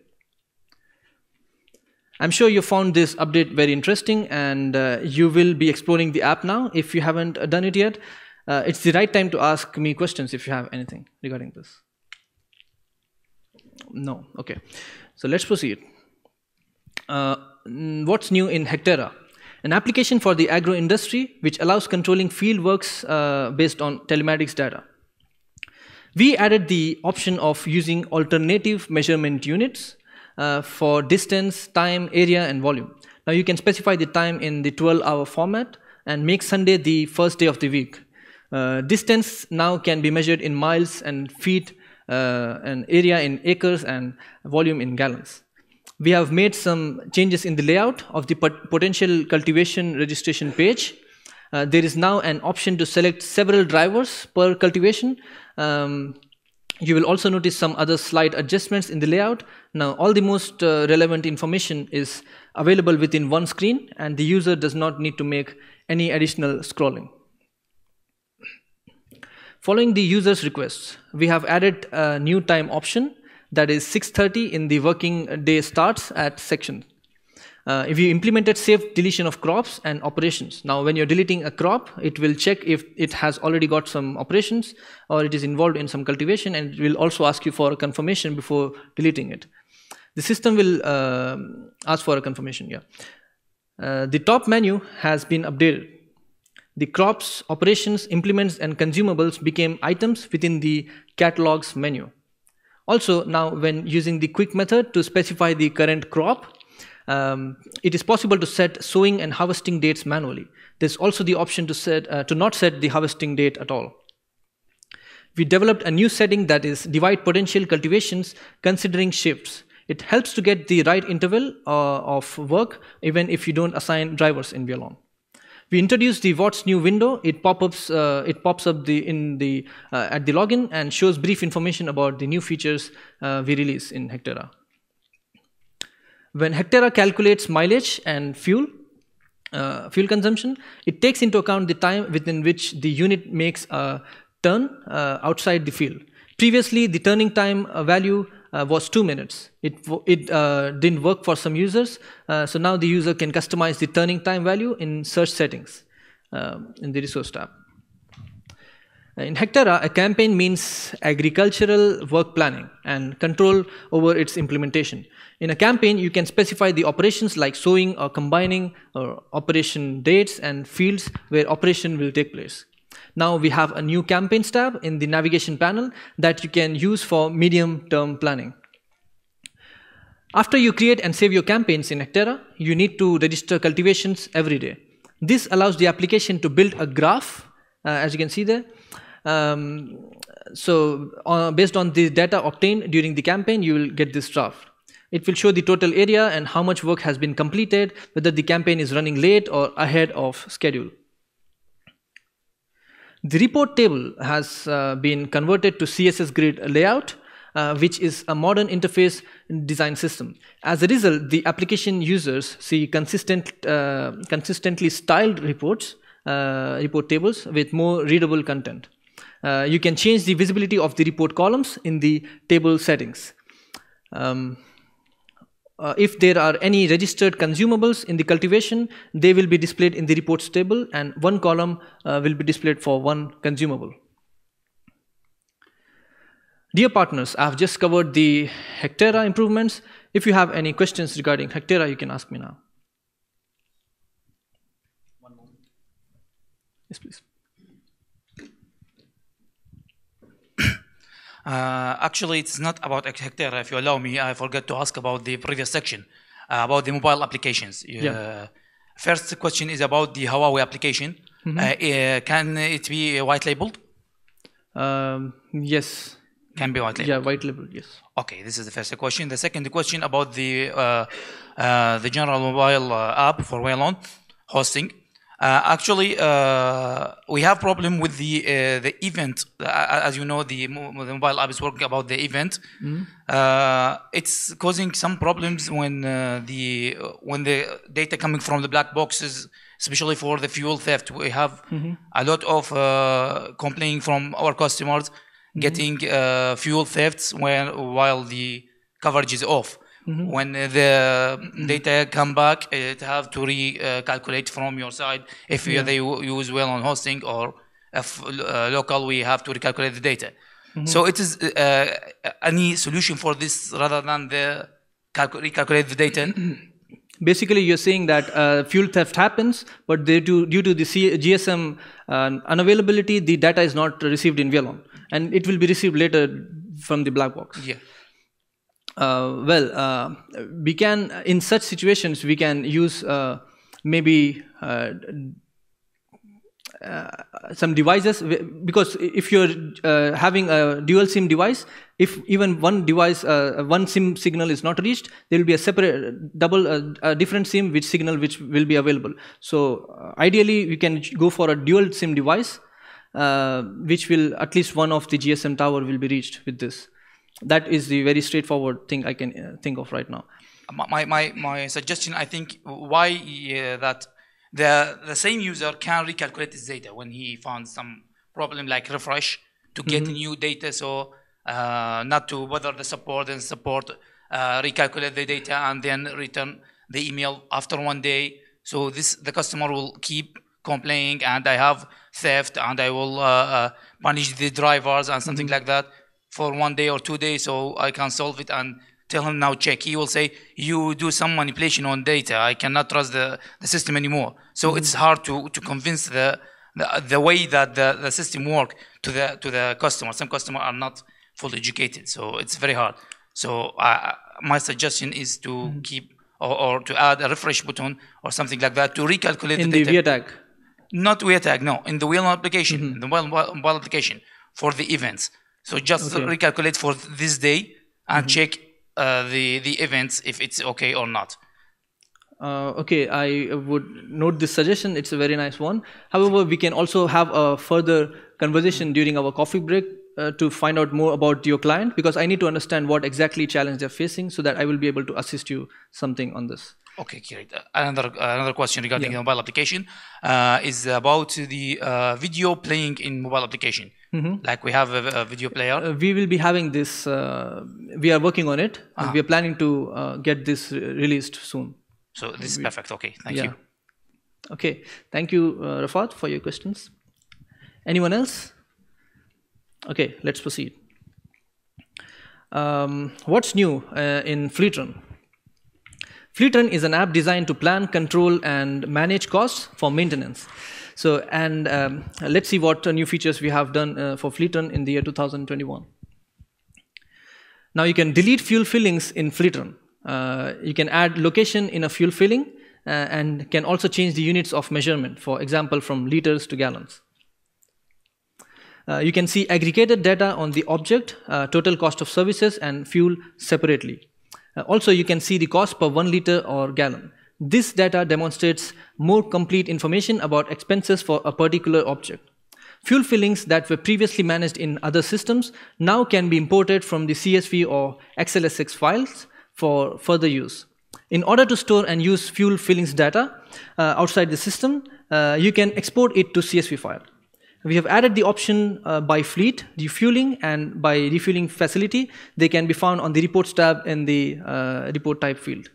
i'm sure you found this update very interesting and uh, you will be exploring the app now if you haven't done it yet it's the right time to ask me questions if you have anything regarding this no. Okay. So let's proceed. Uh, what's new in Hecterra? An application for the agro industry which allows controlling field works uh, based on telematics data. We added the option of using alternative measurement units uh, for distance, time, area, and volume. Now you can specify the time in the 12 hour format and make Sunday the first day of the week. Uh, distance now can be measured in miles and feet uh, an area in acres and volume in gallons. We have made some changes in the layout of the potential cultivation registration page. Uh, there is now an option to select several drivers per cultivation. Um, you will also notice some other slight adjustments in the layout. Now, all the most uh, relevant information is available within one screen, and the user does not need to make any additional scrolling. Following the user's requests, we have added a new time option that is 6.30 in the working day starts at section. Uh, if you implemented safe deletion of crops and operations. Now, when you're deleting a crop, it will check if it has already got some operations or it is involved in some cultivation and it will also ask you for a confirmation before deleting it. The system will uh, ask for a confirmation, yeah. Uh, the top menu has been updated. The crops, operations, implements, and consumables became items within the catalogs menu. Also, now when using the quick method to specify the current crop, um, it is possible to set sowing and harvesting dates manually. There's also the option to set uh, to not set the harvesting date at all. We developed a new setting that is divide potential cultivations considering shifts. It helps to get the right interval uh, of work even if you don't assign drivers in Wialon. We introduced the What's New window. It pops uh, it pops up the in the uh, at the login and shows brief information about the new features uh, we release in Hecterra. When Hecterra calculates mileage and fuel, uh, fuel consumption, it takes into account the time within which the unit makes a turn uh, outside the field. Previously, the turning time uh, value uh, was two minutes. It, it uh, didn't work for some users, uh, so now the user can customize the turning time value in search settings um, in the resource tab. In Hecterra, a campaign means agricultural work planning and control over its implementation. In a campaign, you can specify the operations like sowing or combining or operation dates and fields where operation will take place. Now we have a new campaigns tab in the navigation panel that you can use for medium-term planning. After you create and save your campaigns in Hecterra, you need to register cultivations every day. This allows the application to build a graph, uh, as you can see there, um, so based on the data obtained during the campaign, you will get this draft. It will show the total area and how much work has been completed, whether the campaign is running late or ahead of schedule. The report table has uh, been converted to CSS grid layout, uh, which is a modern interface design system. As a result, the application users see consistent, uh, consistently styled reports, uh, report tables with more readable content. Uh, you can change the visibility of the report columns in the table settings. Um, uh, if there are any registered consumables in the cultivation, they will be displayed in the reports table and one column uh, will be displayed for one consumable. Dear partners, I have just covered the Hecterra improvements. If you have any questions regarding Hecterra, you can ask me now. One moment. Yes, please. Actually, it's not about Hecterra. If you allow me, I forgot to ask about the previous section uh, about the mobile applications. Yeah. Uh, first question is about the Huawei application. Uh, uh, can it be white labeled? Um, yes. Can be white labeled. Yeah, white label, yes. Okay, this is the first question. The second question about the uh, uh, the general mobile uh, app for Wialon hosting. Uh, actually, uh, we have problem with the uh, the event. Uh, as you know, the, mo- the mobile app is working about the event. Uh, it's causing some problems when uh, the when the data coming from the black boxes, especially for the fuel theft. We have a lot of uh, complaining from our customers getting uh, fuel thefts when while the coverage is off. When uh, the data come back, it have to recalculate from your side if you they use Wialon hosting or if uh, local we have to recalculate the data. So it is uh, any solution for this rather than the calcu- recalculate the data. Basically, you're saying that uh, fuel theft happens, but due to, due to the C- GSM uh, unavailability, the data is not received in Wialon, and it will be received later from the black box. yeah. Uh, well, uh, we can, in such situations, we can use uh, maybe uh, uh, some devices because if you're uh, having a dual SIM device, if even one device, one SIM signal is not reached, there will be a separate, double, a different SIM which signal which will be available. So ideally, we can go for a dual SIM device, which will at least one of the GSM tower will be reached with this. That is the very straightforward thing I can uh, think of right now. my, my, my suggestion, I think, why uh, that the, the same user can recalculate his data when he found some problem like refresh to get new data. So uh, not to bother the support and support uh, recalculate the data and then return the email after one day. So this the customer will keep complaining and I have theft and I will uh, uh, punish the drivers and something like that for one day or two days so I can solve it and tell him now check. He will say you do some manipulation on data. I cannot trust the, the system anymore. So mm-hmm. it's hard to, to convince the, the the way that the, the system work to the to the customer. Some customer are not fully educated, so it's very hard. So uh, my suggestion is to mm-hmm. keep or, or to add a refresh button or something like that to recalculate In the the data. VIA tag. Not WIA tag, no, in the wheel application, mm-hmm. in the mobile, mobile application for the events. So just Okay. recalculate for this day and check uh, the the events if it's okay or not. Uh, okay, I would note this suggestion. It's a very nice one. However, we can also have a further conversation during our coffee break uh, to find out more about your client because I need to understand what exactly challenge they're facing so that I will be able to assist you something on this. Okay, great. Uh, Another another question regarding the mobile application uh, is about the uh, video playing in mobile application. Like we have a, a video player. Uh, we will be having this. Uh, we are working on it. and We are planning to uh, get this re- released soon. so this is perfect. Okay, thank yeah. you. Okay. Thank you, uh, Rafat, for your questions. Anyone else? Okay, let's proceed. Um, what's new uh, in Fleetrun? Fleetrun is an app designed to plan, control, and manage costs for maintenance. So, and um, let's see what uh, new features we have done uh, for Fleetrun in the year 2021. Now you can delete fuel fillings in Fleetrun. Uh, you can add location in a fuel filling uh, and can also change the units of measurement, for example, from liters to gallons. Uh, you can see aggregated data on the object, uh, total cost of services, and fuel separately. Uh, also, you can see the cost per one liter or gallon. This data demonstrates more complete information about expenses for a particular object. Fuel fillings that were previously managed in other systems now can be imported from the CSV or XLSX files for further use. In order to store and use fuel fillings data uh, outside the system, uh, you can export it to CSV file. We have added the option uh, by fleet, refueling, and by refueling facility. They can be found on the reports tab in the uh, report type field.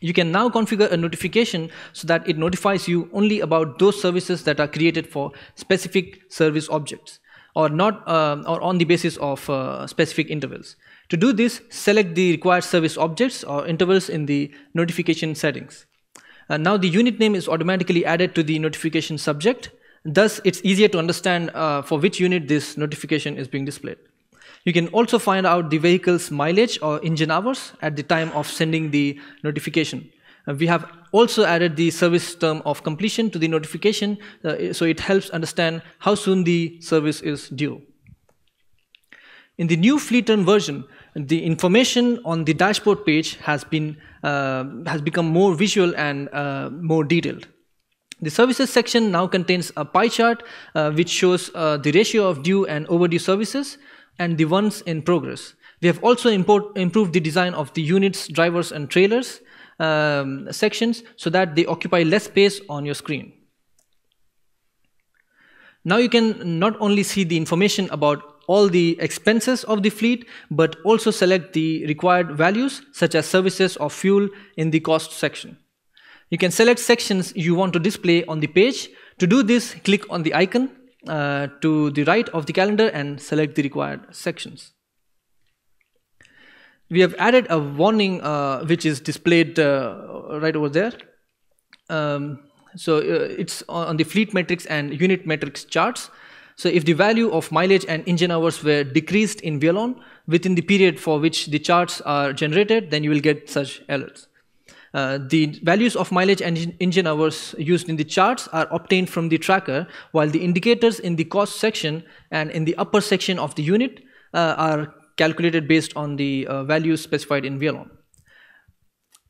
You can now configure a notification so that it notifies you only about those services that are created for specific service objects or not um, or on the basis of uh, specific intervals. To do this, select the required service objects or intervals in the notification settings. Uh, now the unit name is automatically added to the notification subject. Thus, it's easier to understand uh, for which unit this notification is being displayed. You can also find out the vehicle's mileage or engine hours at the time of sending the notification. Uh, we have also added the service term of completion to the notification, uh, so it helps understand how soon the service is due. In the new Fleetrun version, the information on the dashboard page has been uh, has become more visual and uh, more detailed. The services section now contains a pie chart uh, which shows uh, the ratio of due and overdue services and the ones in progress. We have also import, improved the design of the units, drivers, and trailers um, sections so that they occupy less space on your screen. Now you can not only see the information about all the expenses of the fleet, but also select the required values such as services or fuel in the cost section. You can select sections you want to display on the page. To do this, click on the icon uh, to the right of the calendar and select the required sections. We have added a warning uh, which is displayed uh, right over there. Um, so uh, it's on the fleet metrics and unit metrics charts. So if the value of mileage and engine hours were decreased in Wialon within the period for which the charts are generated, then you will get such alerts. Uh, the values of mileage and engine- hours used in the charts are obtained from the tracker, while the indicators in the cost section and in the upper section of the unit uh, are calculated based on the uh, values specified in Wialon.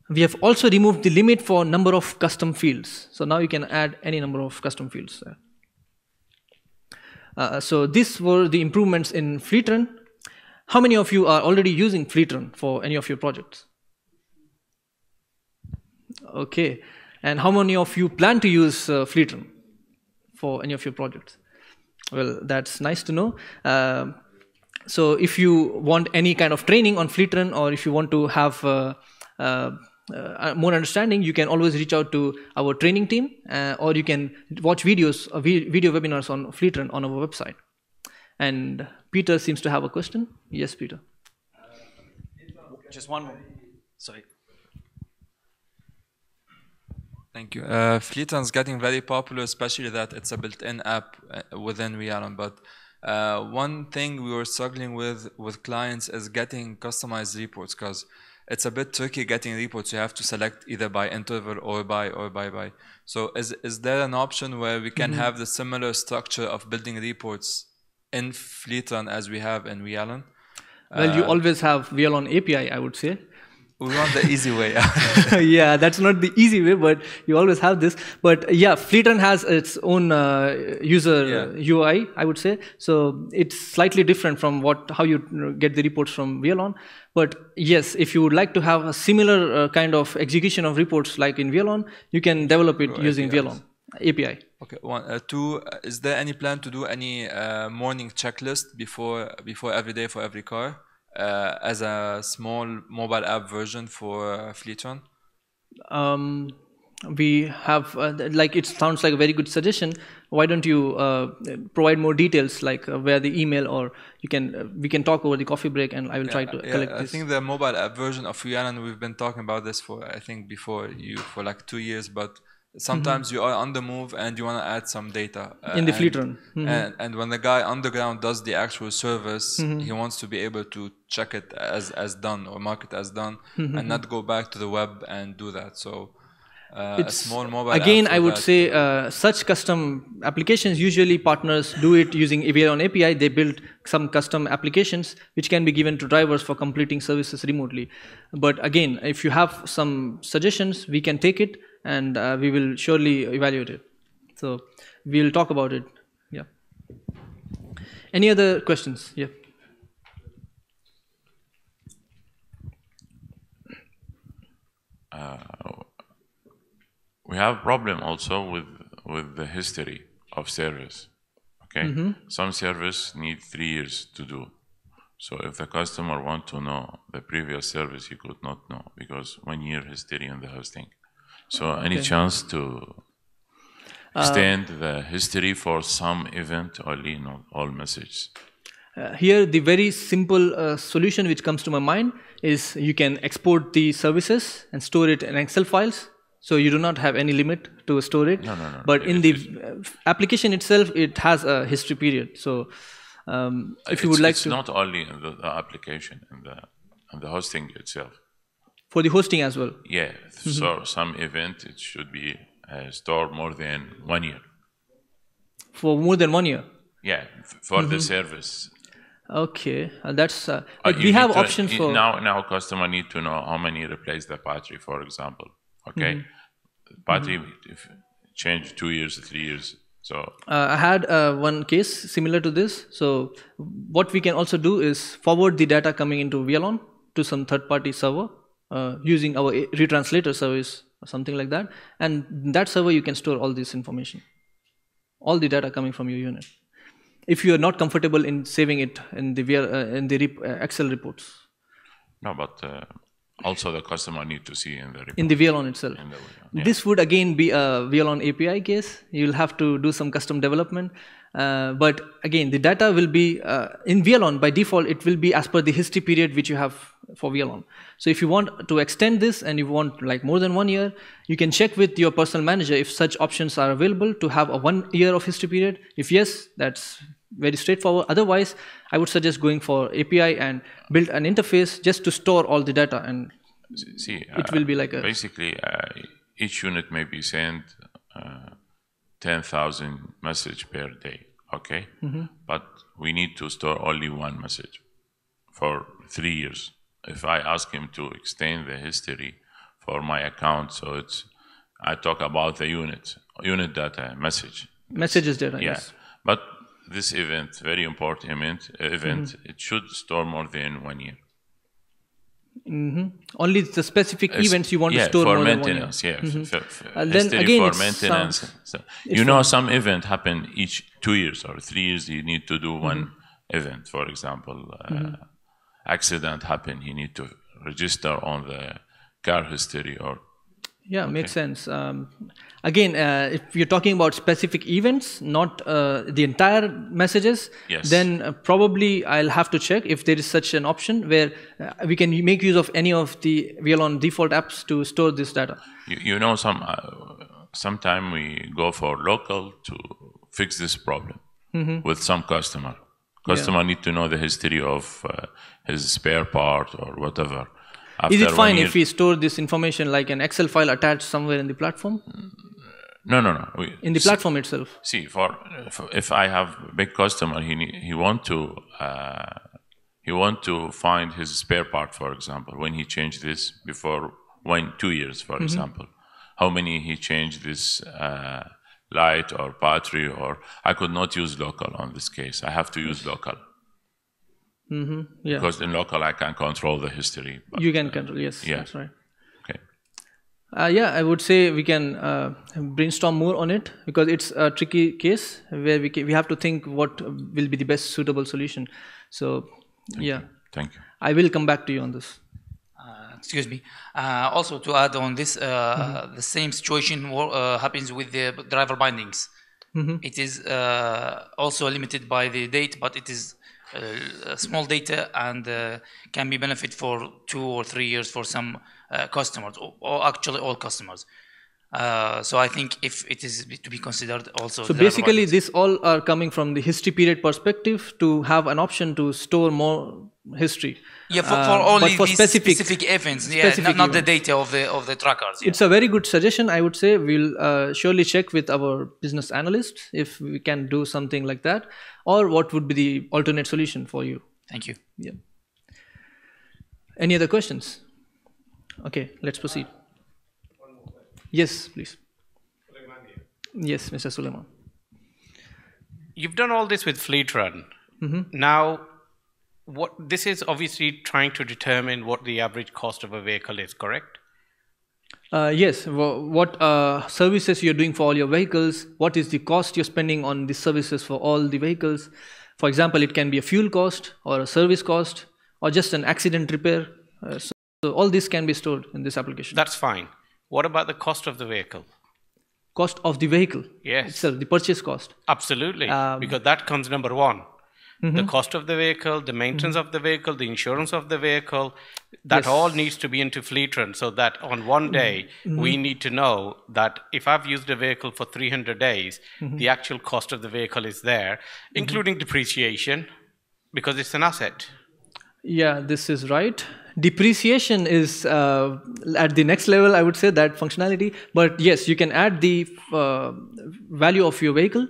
We have also removed the limit for number of custom fields. So now you can add any number of custom fields there. Uh, so these were the improvements in Fleetrun. How many of you are already using Fleetrun for any of your projects? Okay. And how many of you plan to use uh, Fleetrun for any of your projects? Well, that's nice to know. Um so, if you want any kind of training on Fleetrun, or if you want to have uh, uh, more understanding, you can always reach out to our training team, uh, or you can watch videos, uh, video webinars on Fleetrun on our website. And Peter seems to have a question. Yes, Peter. Just one more. Sorry. Thank you. Uh, Fleetrun's getting very popular, especially that it's a built-in app uh, within Realm. But uh, one thing we were struggling with with clients is getting customized reports because it's a bit tricky getting reports. You have to select either by interval or by or by by. So is is there an option where we can mm-hmm. have the similar structure of building reports in Fleetrun as we have in Realm? Well, you uh, always have Wialon API, I would say. We want the easy way. yeah, that's not the easy way, but you always have this. But yeah, Fleetrun has its own uh, user Yeah. UI, I would say. So it's slightly different from what how you you get the reports from Wialon. But yes, if you would like to have a similar uh, kind of execution of reports like in Wialon, you can develop it using APIs. Wialon API. Okay. One, uh, two. Uh, is there any plan to do any uh, morning checklist before before every day for every car uh, as a small mobile app version for uh, Fleetrun? um, we have uh, like it sounds like a very good suggestion why don't you uh, provide more details like uh, where the email or you can uh, we can talk over the coffee break and i will try to Yeah, collect I this think the mobile app version of Rhiannon, we've been talking about this for I think before you for like two years, but sometimes you are on the move and you want to add some data uh, Mm-hmm. In the and- Fleetrun. Mhm. And, and when the guy underground does the actual service, Mm-hmm. he wants to be able to check it as as done or mark it as done, Mm-hmm. and not go back to the web and do that. So. Uh, a It's- small mobile again i would say uh, such custom applications usually partners do it using on api they build some custom applications which can be given to drivers for completing services remotely but again if you have some suggestions we can take it and uh, we will surely evaluate it. So we'll talk about it. Yeah. Any other questions? Yeah. We have problem also with with the history of service okay? Some service need three years to do. So if the customer want to know the previous service he could not know because one year history in the hosting so any chance to extend the history for some event only not all messages Uh, here, the very simple uh, solution which comes to my mind is you can export the services and store it in Excel files. So you do not have any limit to store it. No, no, no, But it in the uh, application itself, it has a history period. So um, if you would It's- like it's to, not only in the, the application the in the hosting itself for the hosting as well. Yeah, so some event it should be uh, stored more than one year. For more than one year. Yeah, for the service. Okay, uh, that's uh, Uh, like you we have to- options for. now. Now, customer need to know how many replace the battery, for example. Okay, battery if change two years, three years. So Uh, I had uh, one case similar to this. So what we can also do is forward the data coming into Wialon to some third-party server uh, using our retranslator service or something like that. And that server, you can store all this information, all the data coming from your unit. If you are not comfortable in saving it in the VL, uh, in the rep- uh, Excel reports, no, but uh, also the customer need to see in the report. in the Wialon itself. the, yeah. This would again be a Wialon API case. You'll have to do some custom development. Uh, but again, the data will be uh, in Wialon by default. It will be as per the history period which you have for Wialon. So if you want to extend this and you want like more than one year, you can check with your personal manager if such options are available to have a one year of history period. If yes, that's very straightforward. Otherwise, I would suggest going for API and build an interface just to store all the data and See, It uh, will be like a- basically uh, each unit may be sent uh, ten thousand message per day. Okay, Mm-hmm. but we need to store only one message for three years. If I ask him to extend the history for my account, so it's I talk about the unit unit data message. messages data. Yeah, Yes. but this event, very important event, event Mm-hmm. it should store more than one year. Mm -hmm. Only the specific It's- events you want yeah, to store for more than one year. maintenance. Yeah, f- f- f- And then again, for maintenance. some- So you know, some event happen each two years or three years. You need to do one Mm-hmm. event. For example, uh, accident happen. You need to register on the car history or Yeah, makes sense. Um, again, uh, if you're talking about specific events, not uh, the entire messages, Yes. then uh, probably I'll have to check if there is such an option where uh, we can make use of any of the Wialon default apps to store this data. you, you know some. Uh, sometime we go for local to fix this problem Mm-hmm. with some customer. Customer need to know the history of uh, his spare part or whatever. Is it fine year- if we store this information like an Excel file attached somewhere in the platform? No, no, no. We, In the platform itself? See, for if, if I have a big customer, he need, he want to uh, he want to find his spare part, for example, when he changed this before one two years, for example, how many he changed this uh, light or battery, or I could not use local on this case. I have to use local Yeah. because in local I can control the history. But, You can control, yes, yeah. that's right. okay. Uh, yeah, I would say we can uh, brainstorm more on it because it's a tricky case where we, ca we have to think what will be the best suitable solution. So, yeah, Thank you. I will come back to you on this. Excuse me. Uh, also, to add on this, uh, the same situation uh, happens with the driver bindings. It is uh, also limited by the date, but it is uh, small data and uh, can be benefit for two or three years for some uh, customers, or, or actually all customers. Uh, so I think if it is to be considered also. So basically, this all are coming from the history period perspective to have an option to store more history. yeah, for, for Uh, only for these specific, specific, events, yeah, specific not, not the data of the of the trackers. Yeah. It's a very good suggestion. I would say we'll uh, surely check with our business analysts if we can do something like that, or what would be the alternate solution for you. Thank you. Yeah. Any other questions? Okay, let's proceed. Yes, please. Yes, Mr. Suleiman. You've done all this with Fleetrun. Now, what this is obviously trying to determine what the average cost of a vehicle is, correct? Uh, yes, wha- what uh, services you're doing for all your vehicles, what is the cost you're spending on these services for all the vehicles. For example, it can be a fuel cost or a service cost or just an accident repair. Uh, so, so all this can be stored in this application. That's fine. What about the cost of the vehicle? cost of the vehicle Yes. itself, the purchase cost. Absolutely, Um, because that comes number one. The mm-hmm. cost of the vehicle, the maintenance mm-hmm. of the vehicle, the insurance of the vehicle, that Yes. all needs to be into Fleetrun so that on one mm-hmm. day we need to know that if I've used a vehicle for 300 days, the actual cost of the vehicle is there, including depreciation, because it's an asset. Yeah, this is right. Depreciation is uh, at the next level, I would say, that functionality. But yes, you can add the uh, value of your vehicle.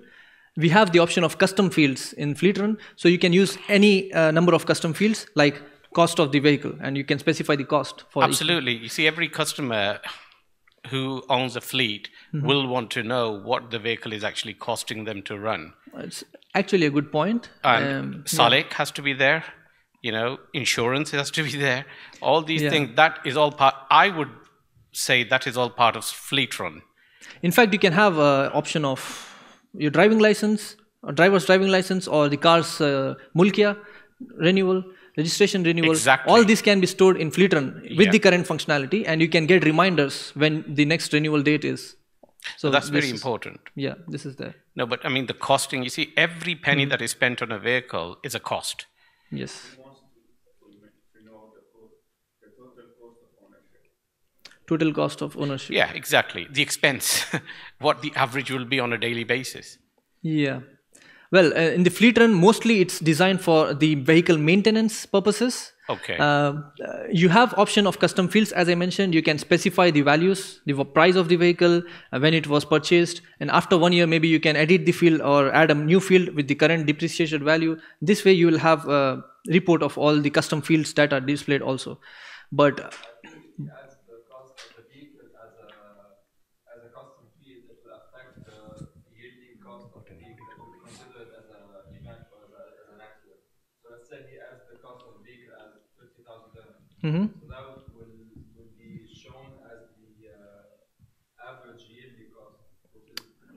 We have the option of custom fields in Fleetrun. So you can use any uh, number of custom fields like cost of the vehicle and you can specify the cost for each- Absolutely. You see, every customer who owns a fleet will want to know what the vehicle is actually costing them to run. It's actually a good point. And Um, Salik has to be there, you know, insurance has to be there. All these Yeah. things, that is all part, I would say that is all part of Fleetrun. In fact, you can have an option of your driving license, or driver's driving license, or the car's uh, mulkia renewal, registration renewal. Exactly. All this can be stored in Fleetrun with Yeah. the current functionality, and you can get reminders when the next renewal date is. So That's very is- important. Yeah, this is there. No, but I mean, the costing, you see, every penny Mm-hmm. that is spent on a vehicle is a cost. Yes. to know the, co- the total cost of ownership. Total cost of ownership. Yeah, exactly. The expense, what the average will be on a daily basis. Yeah. Well, uh, in the Fleetrun, mostly it's designed for the vehicle maintenance purposes. Okay. Uh, uh, you have option of custom fields, as I mentioned. You can specify the values, the price of the vehicle, uh, when it was purchased, and after one year, maybe you can edit the field or add a new field with the current depreciation value. This way, you will have a report of all the custom fields that are displayed also. But Mm-hmm. So be shown as the uh, average.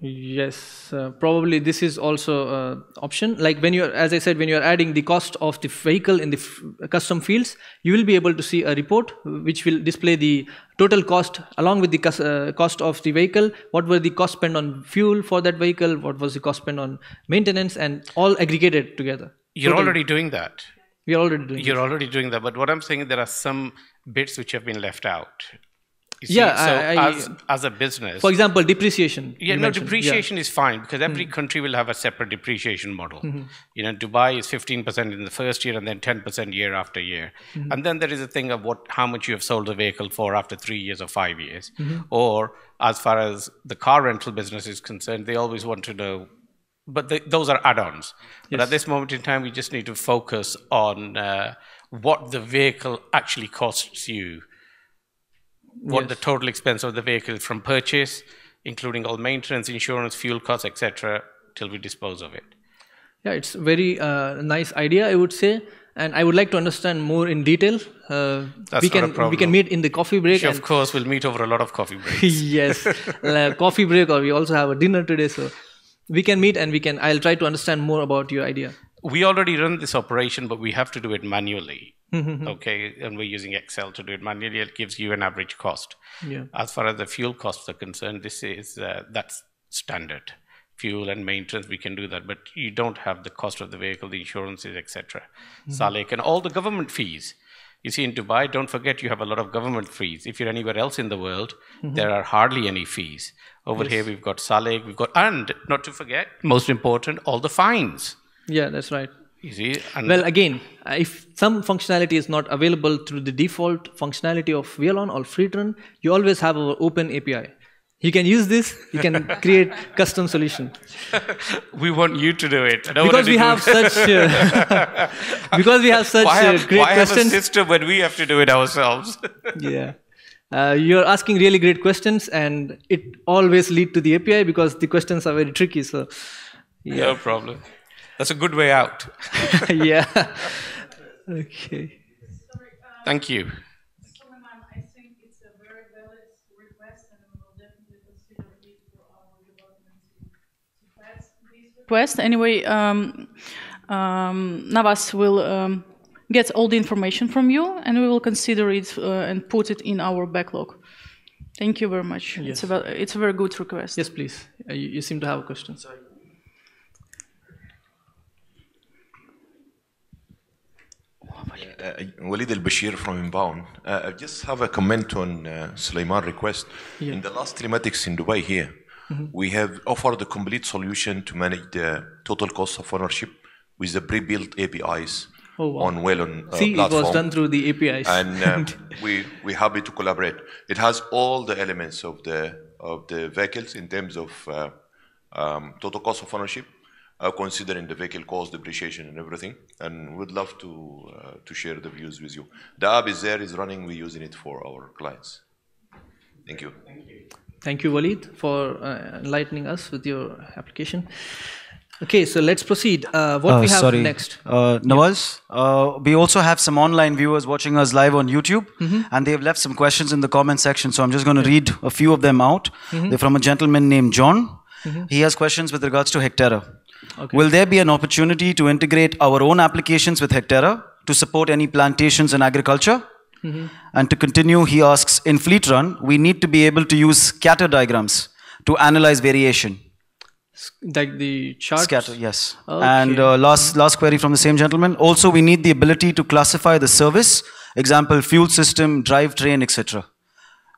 Yes, uh, probably this is also an option. Like when you, as I said, when you are adding the cost of the vehicle in the f- custom fields, you will be able to see a report which will display the total cost along with the uh, cost of the vehicle. What were the cost spent on fuel for that vehicle? What was the cost spent on maintenance, and all aggregated together. You're already doing that. Are already doing. You're already doing that. But what I'm saying, there are some bits which have been left out. See, Yeah, so I- I- as, as a business, For example, depreciation. Yeah, no, mentioned. Yeah. Hmm. depreciation is fine because every country will have a separate depreciation model. You know, Dubai is 15% in the first year and then 10% year after year. Hmm. And then there is a thing of what how much you have sold the vehicle for after three years or five years. Hmm. Or as far as the car rental business is concerned, they always want to know. But they, those are add-ons. But at this moment in time, we just need to focus on uh, what the vehicle actually costs you what the total expense of the vehicle from purchase, including all maintenance, insurance, fuel costs, etc., till we dispose of it. Yeah, it's very uh, nice idea, I would say, and I would like to understand more in detail. Uh, That's we not a can we can meet in the coffee break. And of course, we'll meet over a lot of coffee breaks. yes, uh, coffee break, or we also have a dinner today, so we can meet and we can. I'll try to understand more about your idea. we already run this operation, but we have to do it manually. okay, and we're using Excel to do it manually. It gives you an average cost. Yeah. As far as the fuel costs are concerned, this is uh, that's standard. Fuel and maintenance, we can do that, but you don't have the cost of the vehicle, the insurances, etc. Salik and all the government fees. You see, in Dubai, don't forget you have a lot of government fees. If you're anywhere else in the world, there are hardly any fees. Over here, we've got Salik, we've got, and not to forget, most important, all the fines. Yeah, that's right. You see, and Well, again, uh, if some functionality is not available through the default functionality of Wialon or Fleetrun, you always have our open API. You can use this. You can create custom solution we want you to do it. I don't because want we do have it. such uh, because we have such why uh, have, great why have a system when we have to do it ourselves? yeah. Uh, you're asking really great questions, and it always lead to the API because the questions are very tricky. So, No problem. That's a good way out. yeah. okay. Thank you. Suleiman, I think it's a very valid request, and we will definitely consider it for our development team to pass this request. Anyway, um, um, Nawaz will um, get all the information from you, and we will consider it uh, and put it in our backlog. Thank you very much. It's a it's a very good request. Yes, please. Uh, you, you seem to have a question. Sorry. Uh, Walid Al Bashir from Inbound. Uh, I just have a comment on uh, Sulaiman request. In the last telematics in Dubai here. We have offered a complete solution to manage the total cost of ownership with the pre-built APIs Oh, wow. on Wialon uh, See, it was done through the APIs. and um, we we happy to collaborate. It has all the elements of the of the vehicles in terms of uh, um, total cost of ownership, uh, considering the vehicle cost, depreciation, and everything. And we'd love to uh, to share the views with you. The app is there, is running. We're using it for our clients. Thank you. Thank you, Walid, for uh, enlightening us with your application. Okay, so let's proceed. Uh, what Uh, we have sorry. next? Uh, Nawaz, uh, we also have some online viewers watching us live on YouTube, Mm-hmm. and they've left some questions in the comment section. So I'm just going to read a few of them out. Mm-hmm. They're from a gentleman named John. He has questions with regards to Hecterra. Will there be an opportunity to integrate our own applications with Hecterra to support any plantations in agriculture? Mm-hmm. And to continue, he asks, in Fleetrun, we need to be able to use scatter diagrams to analyze variation. Like the charts? Scatter, yes. Okay. And uh, last last query from the same gentleman. Also, we need the ability to classify the service, example, fuel system, drivetrain, etc.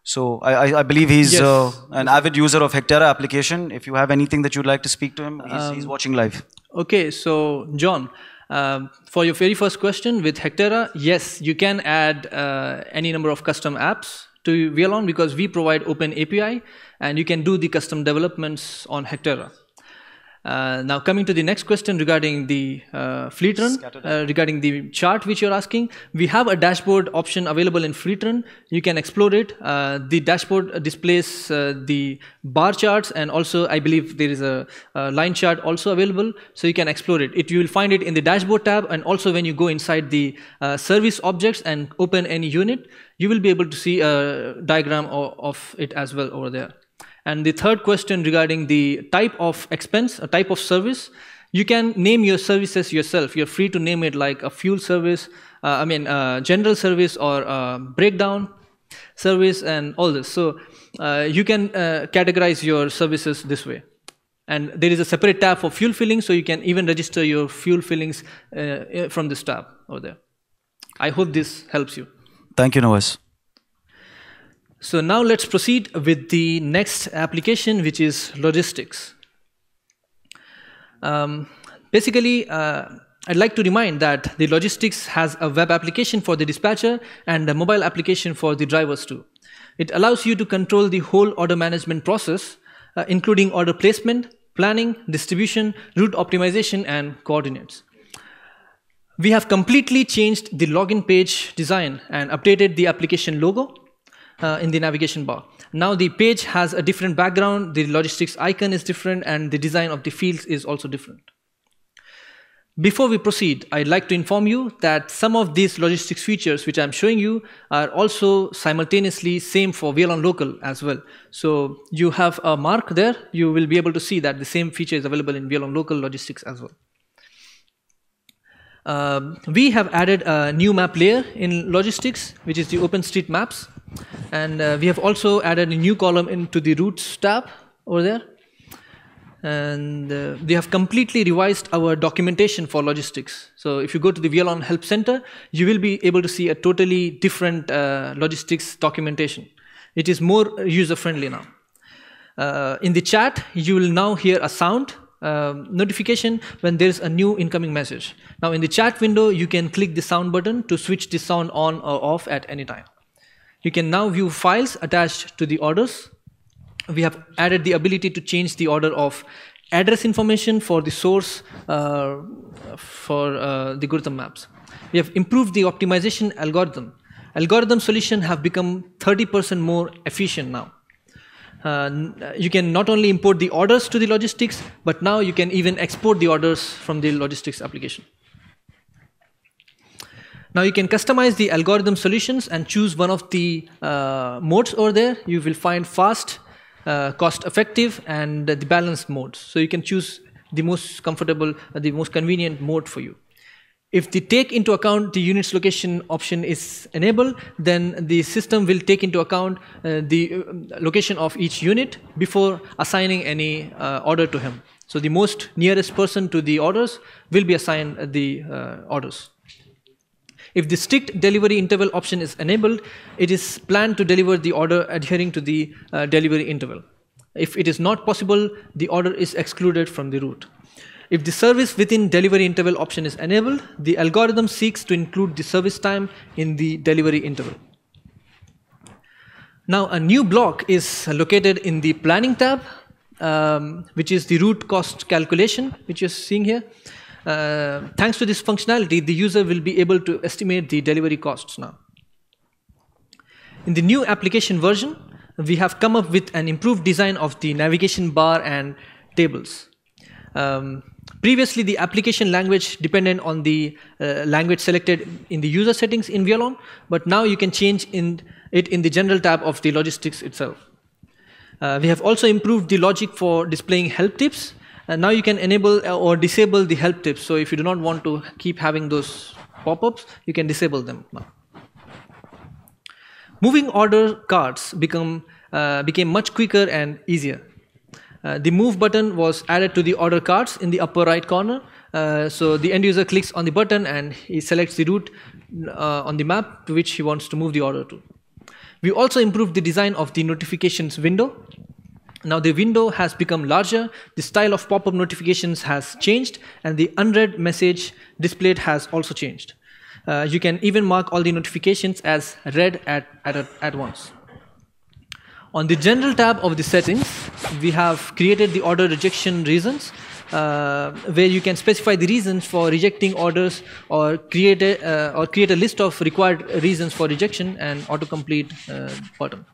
So I, I, I believe he's Yes. uh, an avid user of Hecterra application. If you have anything that you'd like to speak to him, he's, Um, he's watching live. Okay, so John, um, for your very first question with Hecterra, yes, you can add uh, any number of custom apps to Wialon because we provide open API and you can do the custom developments on Hecterra. Uh, now coming to the next question regarding the uh, Fleetrun, uh, regarding the chart which you're asking, we have a dashboard option available in Fleetrun. You can explore it. Uh, the dashboard displays uh, the bar charts and also I believe there is a, a line chart also available. So you can explore it. It you will find it in the dashboard tab and also when you go inside the uh, service objects and open any unit, you will be able to see a diagram of, of it as well over there. And the third question regarding the type of expense, a type of service, you can name your services yourself. You're free to name it like a fuel service, uh, I mean, uh, general service or uh, breakdown service and all this. So uh, you can uh, categorize your services this way. And there is a separate tab for fuel filling, so you can even register your fuel fillings uh, from this tab over there. I hope this helps you. Thank you, Nawaz. So now let's proceed with the next application, which is logistics. Um, basically, uh, I'd like to remind that the logistics has a web application for the dispatcher and a mobile application for the drivers too. It allows you to control the whole order management process, uh, including order placement, planning, distribution, route optimization, and coordinates. We have completely changed the login page design and updated the application logo uh, in the navigation bar. Now the page has a different background, the logistics icon is different, and the design of the fields is also different. Before we proceed, I'd like to inform you that some of these logistics features which I'm showing you are also simultaneously same for Wialon local as well. So you have a mark there, you will be able to see that the same feature is available in Wialon local logistics as well. Um, we have added a new map layer in logistics, which is the OpenStreetMaps. And uh, we have also added a new column into the routes tab over there. And uh, we have completely revised our documentation for logistics. So if you go to the Wialon Help Center, you will be able to see a totally different uh, logistics documentation. It is more user-friendly now. Uh, in the chat, you will now hear a sound um, notification when there is a new incoming message. Now in the chat window, you can click the sound button to switch the sound on or off at any time. You can now view files attached to the orders we have added the ability to change the order of address information for the source uh, for uh, the Gurtam maps. We have improved the optimization algorithm. Algorithm solution have become 30% more efficient now. Uh, you can not only import the orders to the logistics, but now you can even export the orders from the logistics application. Now you can customize the algorithm solutions and choose one of the uh, modes over there. You will find fast, uh, cost effective and the balanced modes. So you can choose the most comfortable, uh, the most convenient mode for you. If the take into account the units location option is enabled, then the system will take into account uh, the uh, location of each unit before assigning any uh, order to him. So the most nearest person to the orders will be assigned the uh, orders. If the strict delivery interval option is enabled, it is planned to deliver the order adhering to the uh, delivery interval. If it is not possible, the order is excluded from the route. If the service within delivery interval option is enabled, the algorithm seeks to include the service time in the delivery interval. Now, a new block is located in the planning tab, um, which is the route cost calculation, which you're seeing here. Uh, thanks to this functionality, the user will be able to estimate the delivery costs now. In the new application version, we have come up with an improved design of the navigation bar and tables. Um, previously, the application language depended on the uh, language selected in the user settings in Wialon, but now you can change in it in the general tab of the logistics itself. Uh, we have also improved the logic for displaying help tips and now you can enable uh, or disable the help tips. So if you do not want to keep having those pop-ups, you can disable them now. Moving order cards become, uh, became much quicker and easier. Uh, the move button was added to the order cards in the upper right corner. Uh, so the end user clicks on the button and he selects the route uh, on the map to which he wants to move the order to. We also improved the design of the notifications window. Now the window has become larger, the style of pop-up notifications has changed, and the unread message displayed has also changed. Uh, you can even mark all the notifications as read at, at, at once. On the general tab of the settings, we have created the order rejection reasons, uh, where you can specify the reasons for rejecting orders or create a, uh, or create a list of required reasons for rejection and autocomplete uh, button.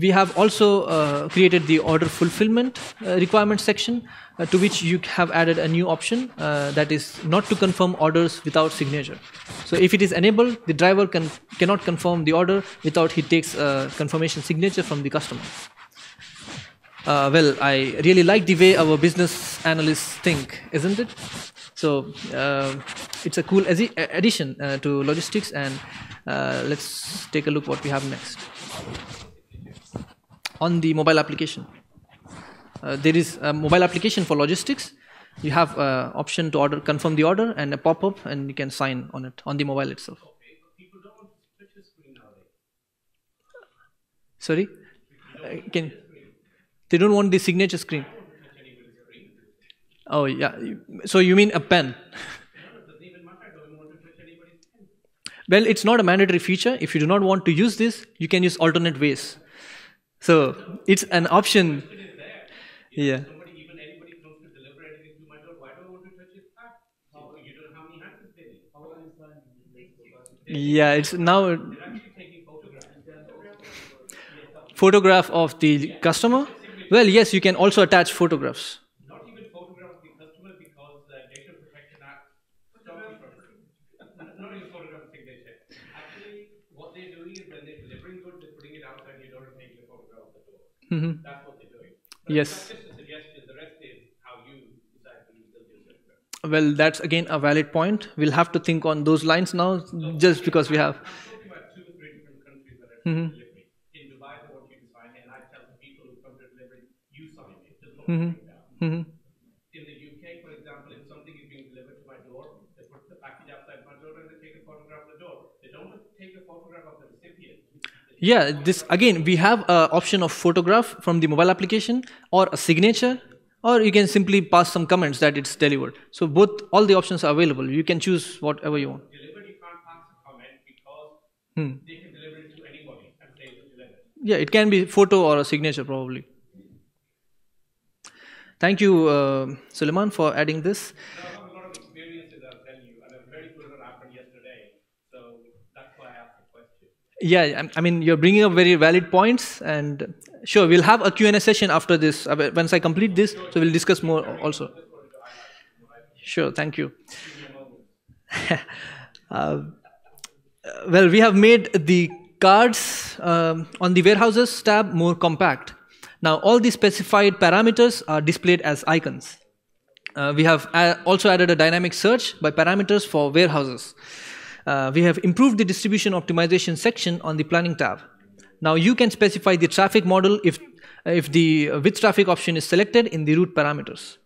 We have also uh, created the order fulfillment uh, requirement section uh, to which you have added a new option uh, that is not to confirm orders without signature. So if it is enabled, the driver can cannot confirm the order without he takes a confirmation signature from the customer. Uh, well, I really like the way our business analysts think, isn't it? So uh, it's a cool addition to logistics, and let's take a look what we have next. On the mobile application, uh, there is a mobile application for logistics. You have uh, option to order, confirm the order, and a pop-up, and you can sign on it on the mobile itself. Sorry, Uh, can they don't want the signature screen? Oh yeah, so you mean a pen? Well, it's not a mandatory feature. If you do not want to use this, you can use alternate ways. So it's an option. Yeah. Yeah, it's now photograph of the customer. Well, yes, you can also attach photographs. Not even photograph of the customer because the Data Protection Act stops you from not even photograph of signature. Actually, what they're doing is when they're delivering goods, they're putting it outside your door and taking a photograph of the door. Mhm. That's what they're doing. Yes. That's just a suggestion. The rest is how you decide to use the system. Well, that's again a valid point. We'll have to think on those lines now, just because we have. talking about two or three different countries that are Mhm. In Dubai, you sign and I tell the people who come to delivery, you sign it. Just don't Mhm. write it down. Mhm. In the UK, for example, if something is being delivered to my door, they put the package outside my door and they take a photograph of the door. They don't take a photograph of the recipient. Yeah, this again, we have a option of photograph from the mobile application or a signature, or you can simply pass some comments that it's delivered. So both, all the options are available. You can choose whatever you want. Delivered, you can't pass a comment because Hmm. they can deliver it to anybody and say it's delivered. Yeah, it can be photo or a signature probably. Thank you, uh, Suleiman, for adding this. Now, I have a lot of experiences, I'll tell you, and I'm very good what happened yesterday. So that's why I asked the question. Yeah, I- mean, you're bringing up very valid points, and sure, we'll have a Q&A session after this, uh, once I complete this, so we'll discuss more also. Sure, thank you. Uh, well, we have made the cards um, on the warehouses tab more compact. Now, all the specified parameters are displayed as icons. Uh, we have uh, also added a dynamic search by parameters for warehouses. Uh, we have improved the distribution optimization section on the planning tab. Now you can specify the traffic model if, if the uh, with traffic option is selected in the route parameters.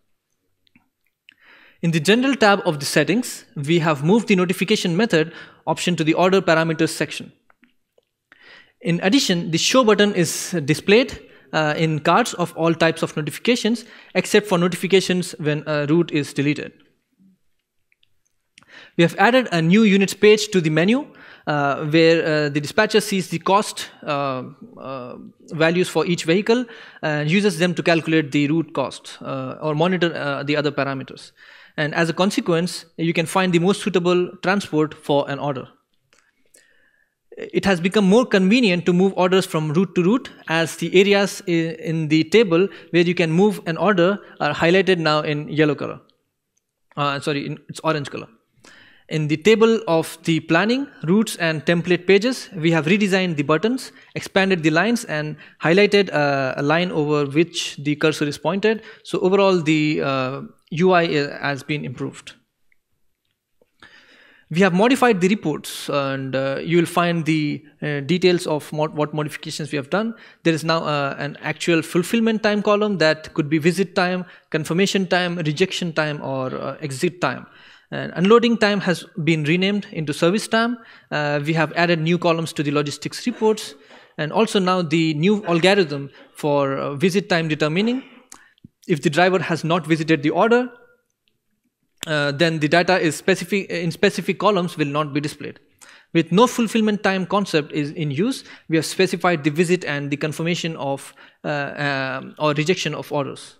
In the general tab of the settings, we have moved the notification method option to the order parameters section. In addition, the show button is displayed uh, in cards of all types of notifications except for notifications when a route is deleted. We have added a new units page to the menu uh, where uh, the dispatcher sees the cost uh, uh, values for each vehicle and uses them to calculate the route cost uh, or monitor uh, the other parameters. And as a consequence, you can find the most suitable transport for an order. It has become more convenient to move orders from route to route as the areas in the table where you can move an order are highlighted now in yellow color. Sorry, in, it's orange color. In the table of the planning, routes, and template pages, we have redesigned the buttons, expanded the lines, and highlighted uh, a line over which the cursor is pointed. So overall, the uh, UI has been improved. We have modified the reports, and uh, you will find the uh, details of mod- what modifications we have done. There is now uh, an actual fulfillment time column that could be visit time, confirmation time, rejection time, or uh, exit time. And unloading time has been renamed into service time. Uh, we have added new columns to the logistics reports, and also now the new algorithm for uh, visit time determining. If the driver has not visited the order, uh, then the data is specific in specific columns will not be displayed. With no fulfillment time concept is in use, we have specified the visit and the confirmation of uh, um, or rejection of orders.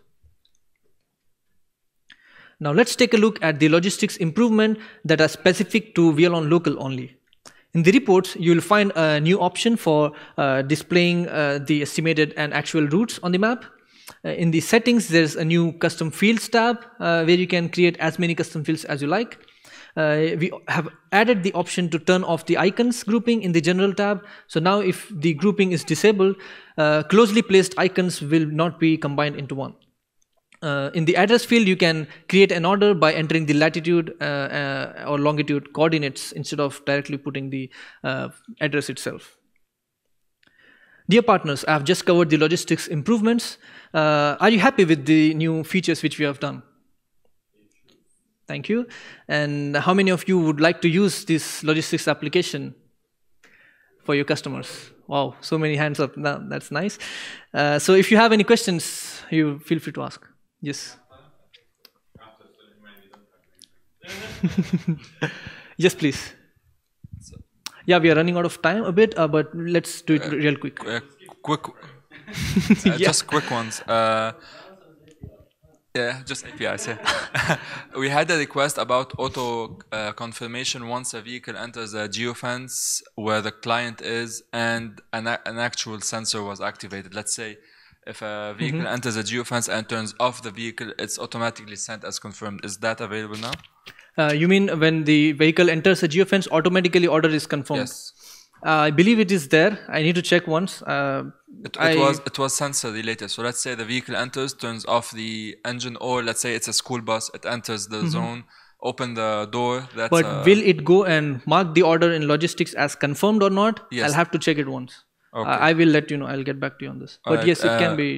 Now let's take a look at the logistics improvement that are specific to Wialon local only. In the reports, you will find a new option for uh, displaying uh, the estimated and actual routes on the map. Uh, in the settings, there's a new custom fields tab uh, where you can create as many custom fields as you like. uh, we have added the option to turn off the icons grouping in the general tab. So now if the grouping is disabled, uh, closely placed icons will not be combined into one. Uh, in the address field, you can create an order by entering the latitude uh, uh, or longitude coordinates instead of directly putting the uh, address itself. Dear partners, I have just covered the logistics improvements. Uh, are you happy with the new features which we have done? Thank you. And how many of you would like to use this logistics application for your customers? Wow, so many hands up. Now, that's nice. Uh, so if you have any questions, you feel free to ask. Yes. yes, please. Yeah, we are running out of time a bit, uh, but let's do it real quick. Uh, quick, uh, Yeah. just quick ones. Uh, yeah, just APIs. Yeah. we had a request about auto uh, confirmation once a vehicle enters a geofence where the client is and an, a- an actual sensor was activated. Let's say if a vehicle Mm-hmm. enters a geofence and turns off the vehicle, it's automatically sent as confirmed. Is that available now? Uh, you mean when the vehicle enters a geofence, automatically order is confirmed? Yes. Uh, I believe it is there. I need to check once. Uh, It, I- was it was sensor related. So let's say the vehicle enters, turns off the engine, or let's say it's a school bus, it enters the zone, open the door. That's Mm-hmm. But will it go and mark the order in logistics as confirmed or not? Yes. I'll have to check it once. Okay. I will let you know. I'll get back to you on this. But Alright, yes, it can uh, be.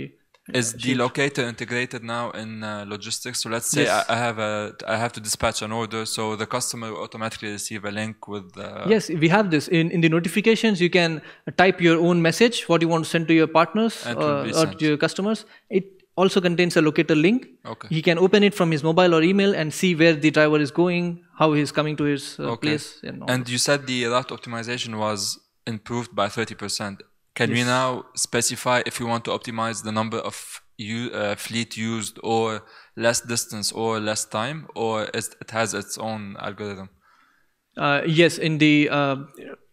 is the locator integrated now in uh, logistics? So let's say Yes. I, I have a I have to dispatch an order, so the customer will automatically receive a link with. Uh, Yes, we have this in, in the notifications. You can type your own message, what you want to send to your partners And uh, or to your customers. It also contains a locator link. Okay. He can open it from his mobile or email and see where the driver is going, how he is coming to his uh, Okay. place. And, all And you said the route optimization was improved by 30%. Can we now specify if we want to optimize the number of uh, fleet used or less distance or less time or is, it has its own algorithm? Uh, yes, in the uh,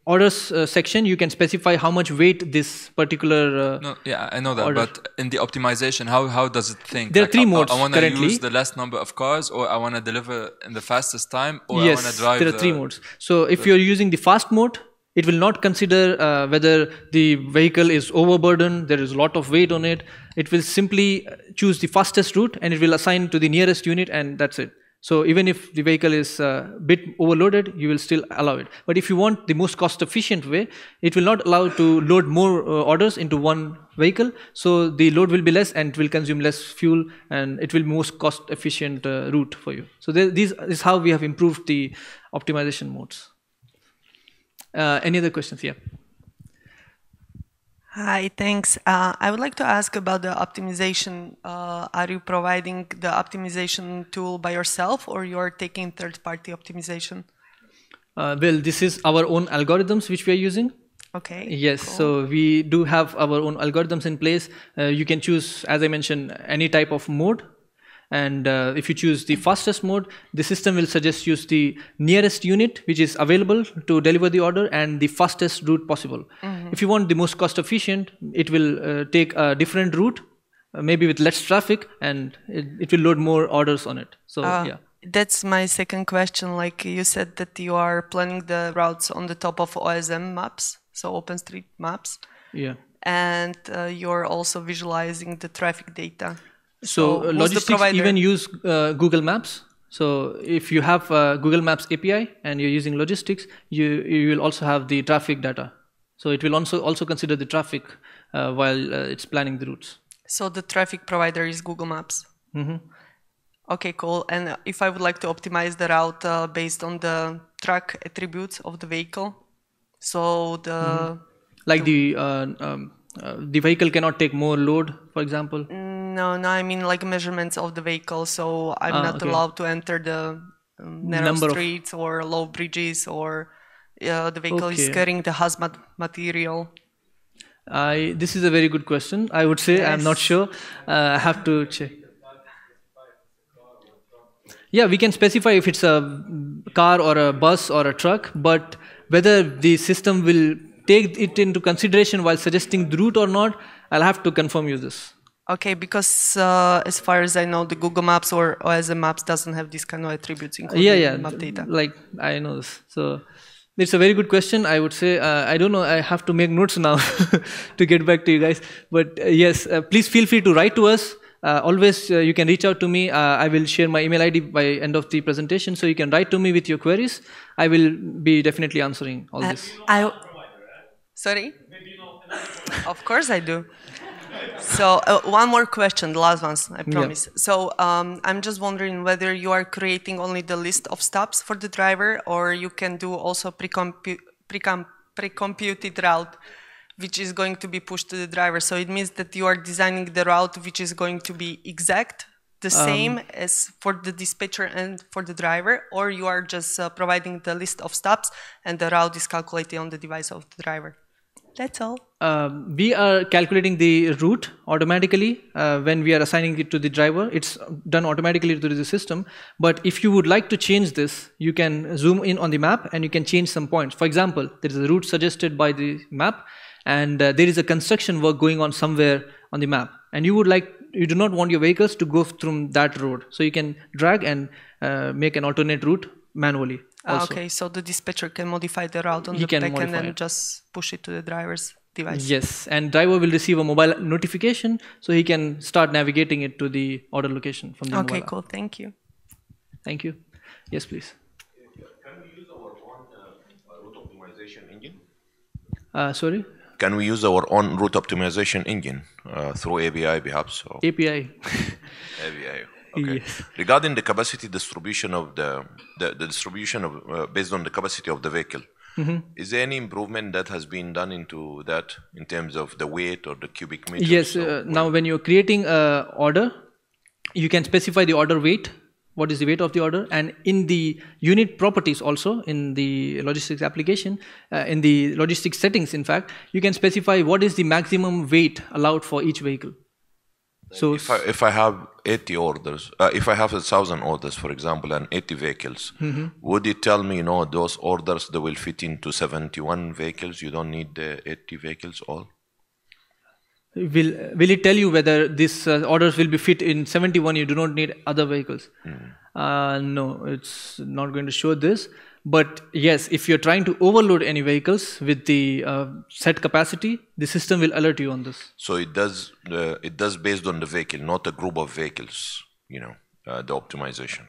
orders uh, section, you can specify how much weight this particular. Uh, No, yeah, I know that, Order. but in the optimization, how, how does it think? There are three I- modes I, want to use the less number of cars or I want to deliver in the fastest time or I want to drive there are the- three modes. So if you're using the fast mode, it will not consider uh, whether the vehicle is overburdened, there is a lot of weight on it. It will simply uh, choose the fastest route and it will assign to the nearest unit, and that's it. So even if the vehicle is a bit overloaded, you will still allow it. But if you want the most cost efficient way, it will not allow to load more uh, orders into one vehicle. So the load will be less and it will consume less fuel and it will be most cost efficient uh, route for you. So there, these is how we have improved the optimization modes. Uh, any other questions? Yeah. Hi, thanks. Uh, I would like to ask about the optimization. Uh, are you providing the optimization tool by yourself or you're taking third-party optimization? Uh, well, this is our own algorithms which we are using. Okay. Yes, so we do have our own algorithms in place. Uh, you can choose, as I mentioned, any type of mode. And uh, if you choose the fastest mode, the system will suggest use the nearest unit which is available to deliver the order and the fastest route possible. If you want the most cost efficient, it will uh, take a different route, uh, maybe with less traffic, and it, it will load more orders on it. So, Uh, yeah. That's my second question. Like you said that you are planning the routes on the top of OSM maps, so OpenStreetMaps, Yeah. and uh, you're also visualizing the traffic data. So, uh, who's the logistics even use uh, Google Maps. So if you have uh, Google Maps API and you're using logistics, you you will also have the traffic data. So it will also also consider the traffic uh, while uh, it's planning the routes. So the traffic provider is Google Maps. Mm-hmm. Okay, cool. And uh, if I would like to optimize the route uh, based on the track attributes of the vehicle, so the Mm-hmm. Like the uh, um, uh, the vehicle cannot take more load, for example. No, no, I mean like measurements of the vehicle. So I'm Ah, not okay. allowed to enter the um, narrow Number of- streets or low bridges, or uh, the vehicle is carrying the hazmat material. I this is a very good question. I would say I'm not sure. Uh, I have to check. Yeah, we can specify if it's a car or a bus or a truck, but whether the system will take it into consideration while suggesting the route or not, I'll have to confirm you this. Okay, because uh, as far as I know, the Google Maps or OSM Maps doesn't have these kind of attributes including yeah yeah. map data. like i know this. So it's a very good question. I would say uh, i don't know. I have to make notes now to get back to you guys. But uh, yes uh, please feel free to write to us. Uh, always uh, you can reach out to me. Uh, i will share my email id by end of the presentation so you can write to me with your queries. I will be definitely answering all this. I, sorry? Of course I do. So uh, one more question, the last one, I promise. So um, I'm just wondering whether you are creating only the list of stops for the driver, or you can do also pre-compu- pre-com- pre-computed route, which is going to be pushed to the driver. So it means that you are designing the route which is going to be exact, the same as for the dispatcher and for the driver, or you are just uh, providing the list of stops and the route is calculated on the device of the driver. That's all. um, we are calculating the route automatically uh, when we are assigning it to the driver. It's done automatically through the system. But if you would like to change this, you can zoom in on the map and you can change some points. For example, there is a route suggested by the map, and uh, there is a construction work going on somewhere on the map, and you would like you do not want your vehicles to go through that road, so you can drag and uh, make an alternate route manually. Ah, Also. okay, so the dispatcher can modify the route on He the can backend and it. just push it to the driver's device. Yes, and driver will receive a mobile notification, so he can start navigating it to the order location from the Okay, mobile. app. cool. Thank you. Thank you. Yes, please. Can we use our own uh, route optimization engine? Uh, sorry, Can we use our own route optimization engine uh, through API perhaps? Or API. API. Okay. Yes. Regarding the capacity distribution of the, the, the distribution of uh, based on the capacity of the vehicle, Mm-hmm. is there any improvement that has been done into that in terms of the weight or the cubic meters? Yes. Uh, now, when you're creating a order, you can specify the order weight. What is the weight of the order? And in the unit properties, also in the logistics application, uh, in the logistics settings, in fact, you can specify what is the maximum weight allowed for each vehicle. So If I, if I have 80 orders, uh, if I have a thousand orders, for example, and 80 vehicles, Mm-hmm. would it tell me, you know, those orders they will fit into 71 vehicles? You don't need the 80 vehicles all. will will it tell you whether these uh, orders will be fit in 71 you do not need other vehicles uh, no it's not going to show this but yes if you're trying to overload any vehicles with the uh, set capacity the system will alert you on this So it does uh, it does based on the vehicle, not a group of vehicles. You know, uh, the optimization.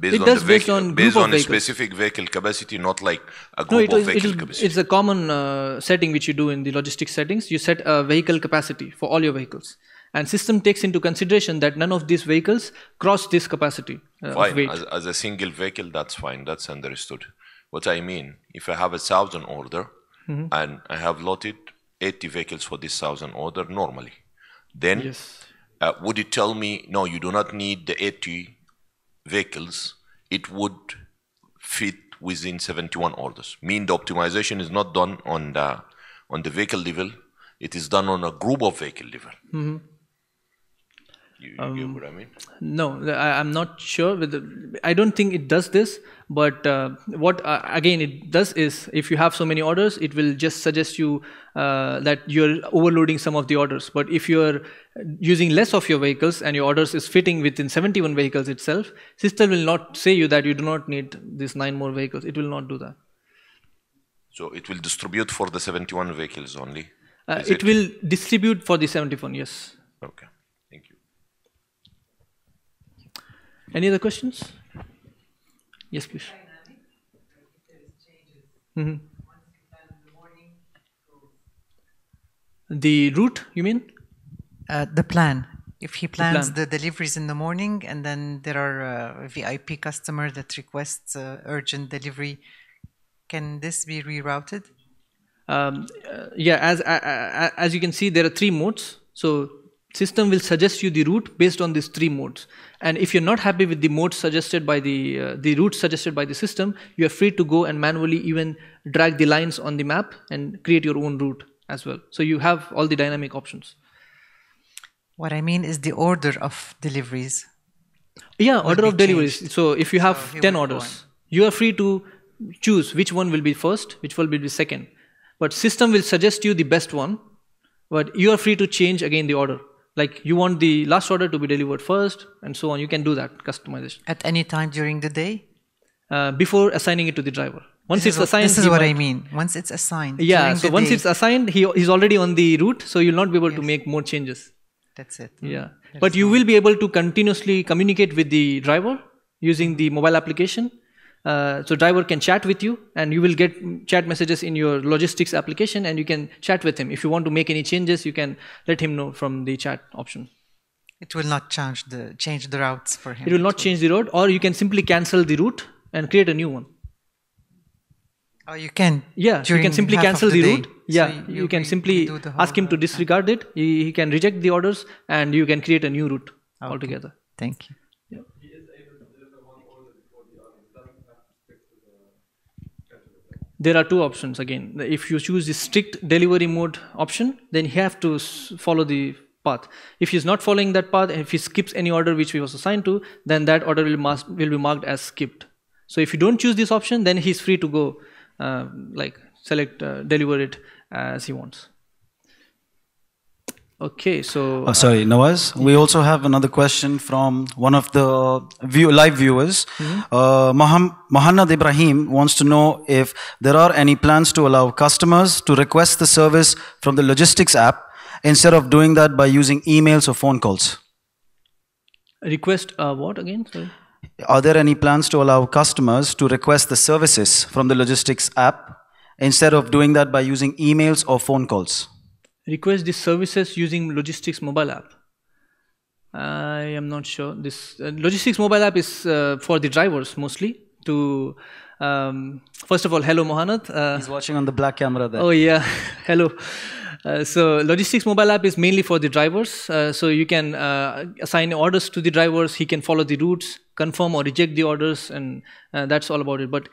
Based it on does the based on based on a specific vehicle capacity, not like a no group it of is, it vehicle is capacity. it's a common uh, setting which you do in the logistics settings you set a vehicle capacity for all your vehicles and system takes into consideration that none of these vehicles cross this capacity uh, of fine weight as, as a single vehicle. That's fine. That's understood. What I mean, if I have a thousand order Mm-hmm. and I have loaded 80 vehicles for this thousand order normally, then yes uh, would it tell me no you do not need the 80 vehicles it would fit within 71 orders mean the optimization is not done on the on the vehicle level it is done on a group of vehicle level Mm-hmm. You, you get what i mean No, I, I'm not sure. Whether, I don't think it does this. But uh, what uh, again it does is, if you have so many orders, it will just suggest you uh, that you're overloading some of the orders. But if you're using less of your vehicles and your orders is fitting within 71 vehicles itself, system will not say you that you do not need these nine more vehicles. It will not do that. so it will distribute for the 71 vehicles only Uh, Is it, will distribute for the 71. Yes. okay thank you Any other questions? Yes, please. Mhm. The route, you mean? Uh, the plan. If he plans plan. the, deliveries in the morning and then there are uh, VIP customer that requests uh, urgent delivery, can this be rerouted? Um, uh, yeah, as as you can see, there are three modes. So system will suggest you the route based on these three modes. And if you're not happy with the mode suggested by the uh, the route suggested by the system, you are free to go and manually even drag the lines on the map and create your own route as well. So you have all the dynamic options. What I mean is the order of deliveries. Yeah, order of deliveries. changed. So if you have So 10 orders, you are free to choose which one will be first, which one will be the second. But system will suggest you the best one, but you are free to change again the order Like you want the last order to be delivered first, and so on. You can do that customization At any time during the day? uh, before assigning it to the driver. Once This it's assigned, This is what I mean. Once it's assigned. Yeah, so once day, it's assigned, he he's already on the route, so you'll not be able to make more changes. That's it. Yeah, but you will be able to continuously communicate with the driver using the mobile application. Uh, so driver can chat with you, and you will get chat messages in your logistics application, and you can chat with him. If you want to make any changes, you can let him know from the chat option. It will not change the change the routes for him. It will not change the route, or you can simply cancel the route and create a new one. Oh, you can. Yeah, you can simply cancel the, day. route. So Yeah, you, can simply the ask him to disregard it. He, he can reject the orders, and you can create a new route Okay. altogether. Thank you. There are two options again. If you choose the strict delivery mode option, then you have to follow the path. If he's not following that path, if he skips any order which he was assigned to, then that order will, will be marked as skipped. So if you don't choose this option, then he's free to go, uh, like select, uh, deliver it as he wants. Okay, so Uh, sorry, Nawaz. We also have another question from one of the view, live viewers. Uh, Moham- Mohannad Ibrahim wants to know if there are any plans to allow customers to request the service from the logistics app instead of doing that by using emails or phone calls. request uh, what again? Sorry. Are there any plans to allow customers to request the services from the logistics app instead of doing that by using emails or phone calls? Request these services using logistics mobile app. I am not sure. This uh, logistics mobile app is uh, for the drivers mostly to um, first of all hello mohanad. Uh, He's watching on the black camera there. oh yeah. Hello. Uh, so logistics mobile app is mainly for the drivers. Uh, so you can uh, assign orders to the drivers. He can follow the routes confirm or reject the orders and uh, that's all about it. But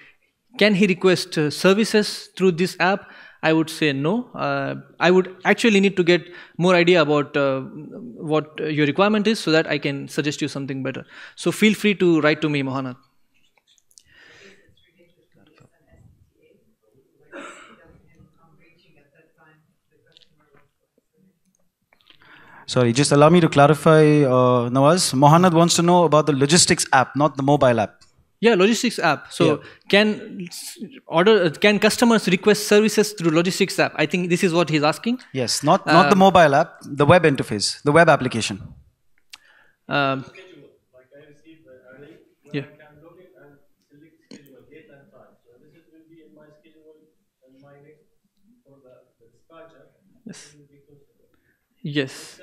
can he request uh, services through this app i would say no uh, i would actually need to get more idea about uh, what your requirement is so that i can suggest you something better so feel free to write to me mohanad Sorry, just allow me to clarify, uh, Nawaz. Mohannad wants to know about the logistics app, not the mobile app. Yeah, logistics app. So can order uh, can customers request services through logistics app? I think this is what he's asking. Yes, not not the Um, mobile app, the web interface, the web application. Um, yeah. Yes. Yes.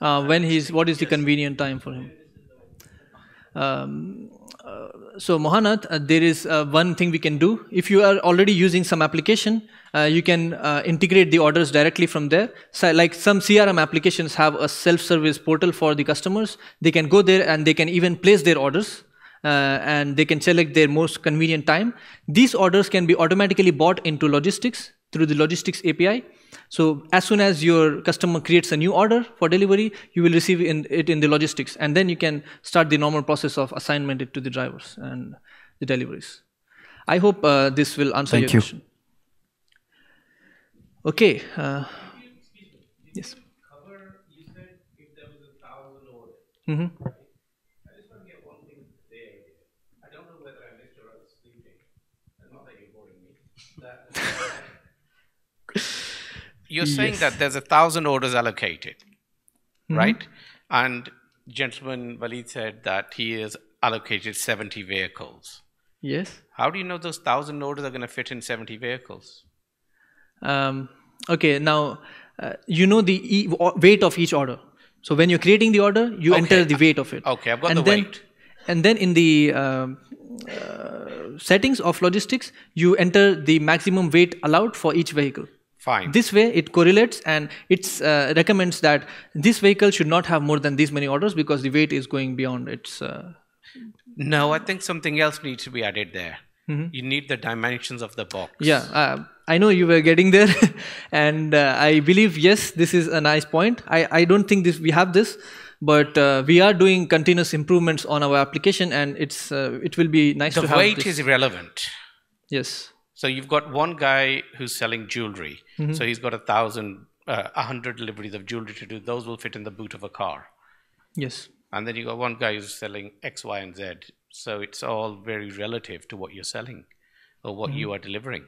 Uh, when he's what is the convenient time for him? Um, uh, so Mohanad, uh, there is uh, one thing we can do. If you are already using some application, uh, you can uh, integrate the orders directly from there. So like some CRM applications have a self-service portal for the customers. They can go there and they can even place their orders. Uh, and they can select their most convenient time. These orders can be automatically bought into logistics through the logistics API. So as soon as your customer creates a new order for delivery, you will receive in, it in the logistics, and then you can start the normal process of assignment it to the drivers and the deliveries. I hope uh, this will answer your question. Thank your you. question. Okay. Uh, yes. hmm I just want to get one thing clear. I don't know whether I missed or I was sleeping, and not that you're boring me. That You're saying that there's a thousand orders allocated, Mhm. right? And gentleman Walid said that he has allocated 70 vehicles. Yes. How do you know those thousand orders are going to fit in 70 vehicles? Um, okay, now uh, you know the e- weight of each order. So when you're creating the order, you Okay, enter the weight of it. okay, I've got and the then, weight. And then in the um, uh, settings of logistics, you enter the maximum weight allowed for each vehicle. Fine. This way, it correlates and it uh, recommends that this vehicle should not have more than these many orders because the weight is going beyond its. Uh, No, I think something else needs to be added there. Mhm. You need the dimensions of the box. Yeah, uh, I know you were getting there, and uh, I believe yes, this is a nice point. I, I don't think this we have this, but uh, we are doing continuous improvements on our application, and it's uh, it will be nice The to have weight is irrelevant. Yes. So you've got one guy who's selling jewelry. Mhm. So he's got a thousand uh, 100 deliveries of jewelry to do, those will fit in the boot of a car. Yes. And then you got one guy who's selling X, Y, and Z. So it's all very relative to what you're selling or what you are delivering.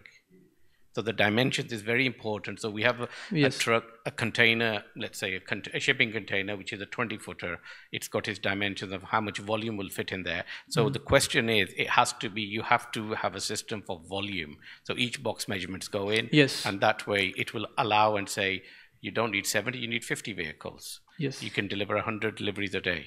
So the dimensions is very important. So we have a, Yes. a truck, a container, let's say a, cont- a shipping container, which is a 20 footer. It's got its dimensions of how much volume will fit in there. So mm. the question is, it has to be, you have to have a system for volume. So each box measurements go in. Yes. And that way it will allow and say, you don't need 70, you need 50 vehicles. Yes. You can deliver 100 deliveries a day.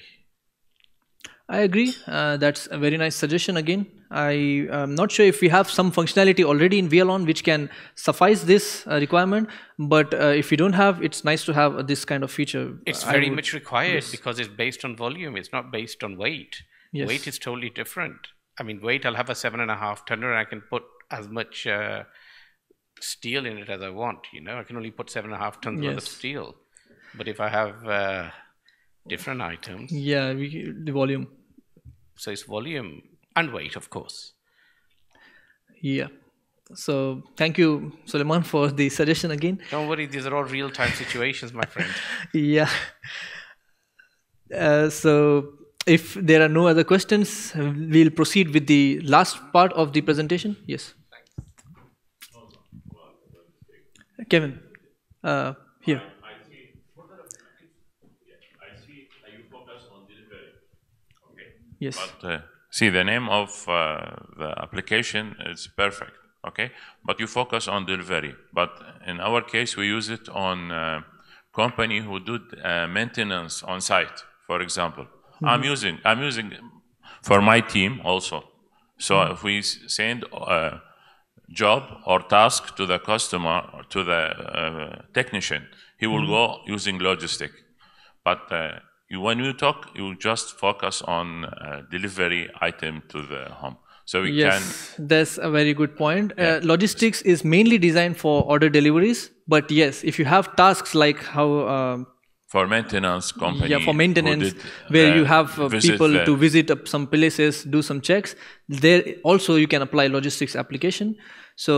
I agree. Uh, that's a very nice suggestion again. I am not sure if we have some functionality already in Wialon which can suffice this uh, requirement, but uh, if we don't have, it's nice to have uh, this kind of feature. It's very would- much required yes. because it's based on volume. It's not based on weight. Yes. Weight is totally different. I mean, weight, I'll have a seven and a half tonner and I can put as much uh, steel in it as I want. You know, I can only put seven and a half tons worth of Yes. steel. But if I have uh, different items, Yeah, we, the volume. so it's volume and weight, of course. Yeah. So thank you, Suleiman, for the suggestion again. Don't worry, these are all real time situations, my friend. Yeah. Uh, so if there are no other questions, uh, we'll proceed with the last part of the presentation. Yes. Kevin, uh, here. I see. I see that you focus on delivery. Okay. Yes. But uh, see, the name of uh, the application is perfect. Okay. But you focus on delivery. But in our case, we use it on uh, company who do uh, maintenance on site. For example, I'm using I'm using for my team also. So if we send a job or task to the customer or to the uh, technician, he will go using logistic. But uh, you, when you talk, you just focus on uh, delivery item to the home. So we can. Yes, that's a very good point. Uh, logistics is mainly designed for order deliveries, but yes, if you have tasks like how can, for maintenance company. yeah for maintenance did, where uh, you have uh, people the- to visit up some places do some checks there also you can apply logistics application so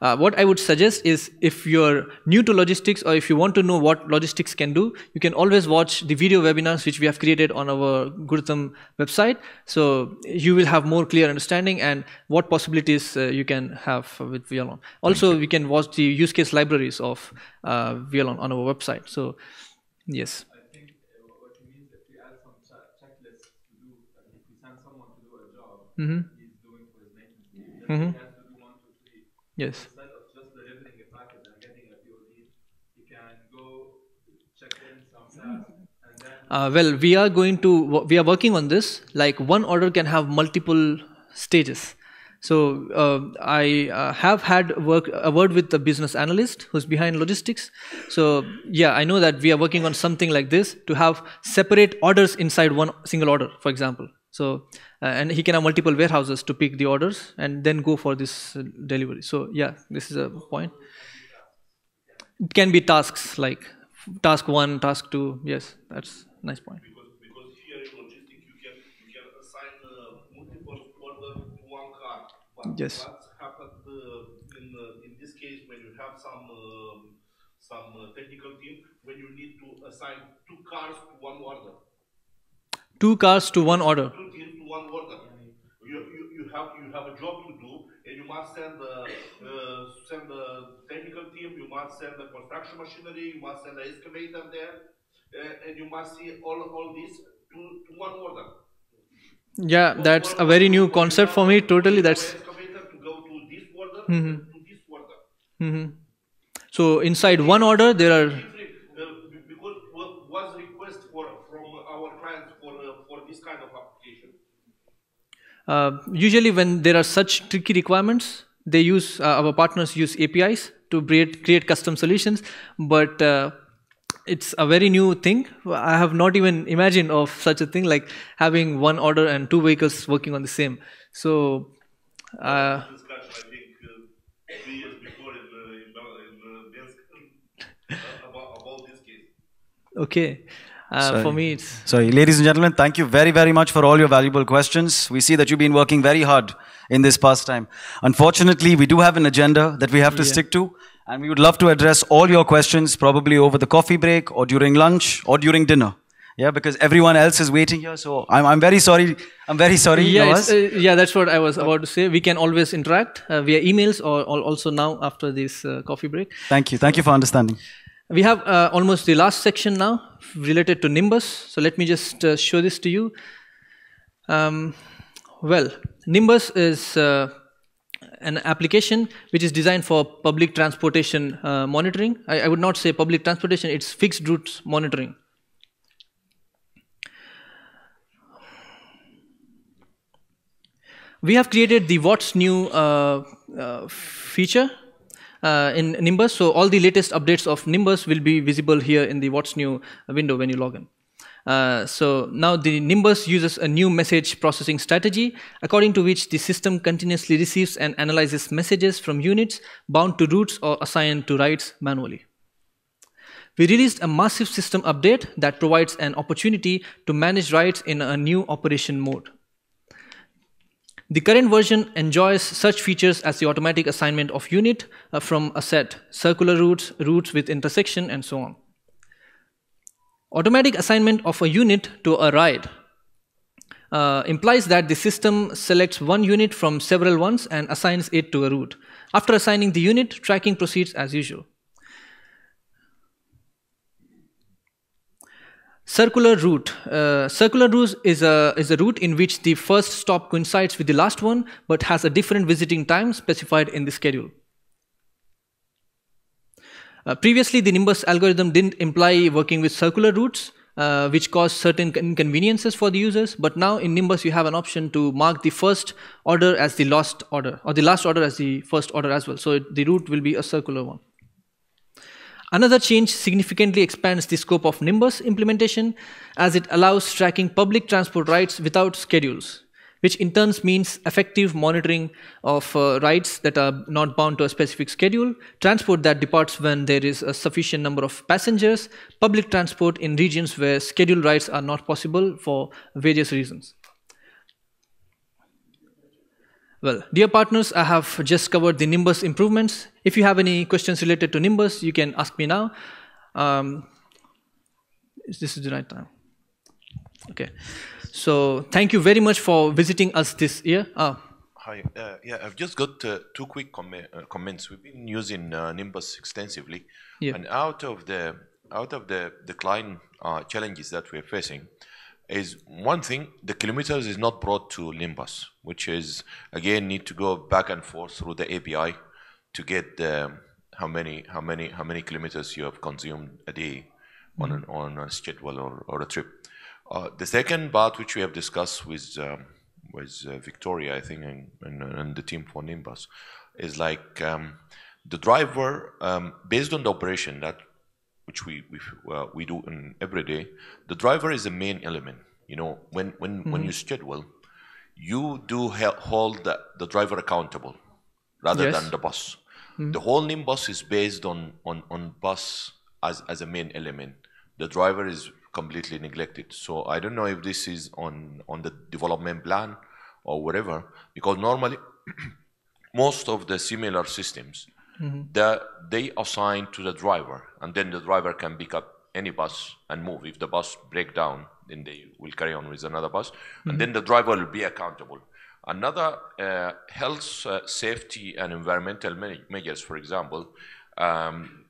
uh, what i would suggest is if you're new to logistics or if you want to know what logistics can do you can always watch the video webinars which we have created on our Gurtam website. So you will have more clear understanding and what possibilities uh, you can have with Wialon. also we can watch the use case libraries of uh, Wialon on our website. So yes. I think Yes. Instead of just delivering a package and getting a POD, he can go check in some tasks and then Uh, well, we are going to we are working on this. Like one order can have multiple stages. So uh, I uh, have had work a word with the business analyst who's behind logistics. So yeah, I know that we are working on something like this to have separate orders inside one single order, for example. So uh, and he can have multiple warehouses to pick the orders and then go for this uh, delivery. So yeah, this is a point. It can be tasks like task one, task two. Yes, that's a nice point. Because, because here in logistics you can you can assign uh, multiple order to one car. But Yes. what's happened uh, in uh, in this case when you have some um, some uh, technical team when you need to assign two cars to one order, Two cars to one order. two teams to one order. You, you, you have you have a job to do and you must send the uh, send the technical team. You must send the construction machinery. You must send the excavator there, uh, and you must see all all this to, to one order. Yeah, that's a very new concept for me. Totally, that's. excavator to go to this order Mhm. to this order. hmm So inside one order, there are. Uh, be- because what was request for from our clients for uh, for this kind of application. Uh, usually, when there are such tricky requirements, they use uh, our partners use APIs to create create custom solutions. But uh, it's a very new thing. I have not even imagined of such a thing like having one order and two vehicles working on the same. So. Uh, discussion I think three years before in in, Bel- in Minsk about about this case. okay. Uh, for me, it's Sorry, ladies and gentlemen, thank you very, very much for all your valuable questions. We see that you've been working very hard in this past time. Unfortunately, we do have an agenda that we have to Yeah. stick to, And we would love to address all your questions probably over the coffee break or during lunch or during dinner. Yeah, because everyone else is waiting here. So I'm, I'm very sorry. I'm very sorry. Yeah, uh, yeah, that's what I was about to say. We can always interact uh, via emails or, or also now after this uh, coffee break. Thank you. Thank you for understanding. We have uh, almost the last section now related to Nimbus. So let me just uh, show this to you. Um, well, Nimbus is uh, an application which is designed for public transportation uh, monitoring. I, I would not say public transportation, it's fixed routes monitoring. We have created the what's new uh, uh, feature uh, in Nimbus. So all the latest updates of Nimbus will be visible here in the what's new window when you log in. Uh, so now the Nimbus uses a new message processing strategy, according to which the system continuously receives and analyzes messages from units bound to routes or assigned to rides manually. We released a massive system update that provides an opportunity to manage rides in a new operation mode. The current version enjoys such features as the automatic assignment of unit uh, from a set, circular routes, routes with intersection, and so on. Automatic assignment of a unit to a ride uh, implies that the system selects one unit from several ones and assigns it to a route. After assigning the unit, tracking proceeds as usual. Circular route. Uh, circular route is a, is a route in which the first stop coincides with the last one, but has a different visiting time specified in the schedule. Uh, previously, the Nimbus algorithm didn't imply working with circular routes, uh, which caused certain inconveniences for the users. But now in Nimbus, you have an option to mark the first order as the last order, or the last order as the first order as well. So it, the route will be a circular one. Another change significantly expands the scope of Nimbus implementation as it allows tracking public transport rights without schedules, which in turn means effective monitoring of uh, rights that are not bound to a specific schedule, transport that departs when there is a sufficient number of passengers, public transport in regions where scheduled rights are not possible for various reasons. Well, dear partners, I have just covered the Nimbus improvements. If you have any questions related to Nimbus, you can ask me now. Um, this is the right time. Okay. So thank you very much for visiting us this year. Ah, Hi. Uh, yeah, I've just got uh, two quick com- uh, comments. We've been using uh, Nimbus extensively, Yeah. and out of the out of the decline uh, challenges that we're facing, is one thing the kilometers is not brought to Nimbus, which is again need to go back and forth through the API to get the, how many how many how many kilometers you have consumed a day on an, on a schedule or, or a trip. Uh, the second part which we have discussed with um, with uh, Victoria, I think, and, and, and the team for Nimbus, is like um, the driver um, based on the operation that which we we, uh, we do in every day. The driver is the main element. You know, when when when you schedule, you do hold the, the driver accountable rather Yes. than the bus. The whole Nimbus is based on on on bus as as a main element. The driver is completely neglected. So I don't know if this is on on the development plan or whatever, because normally most of the similar systems that they assign to the driver, and then the driver can pick up any bus and move. If the bus break down, then they will carry on with another bus, and then the driver will be accountable. Another uh, health, uh, safety, and environmental measures, for example, um,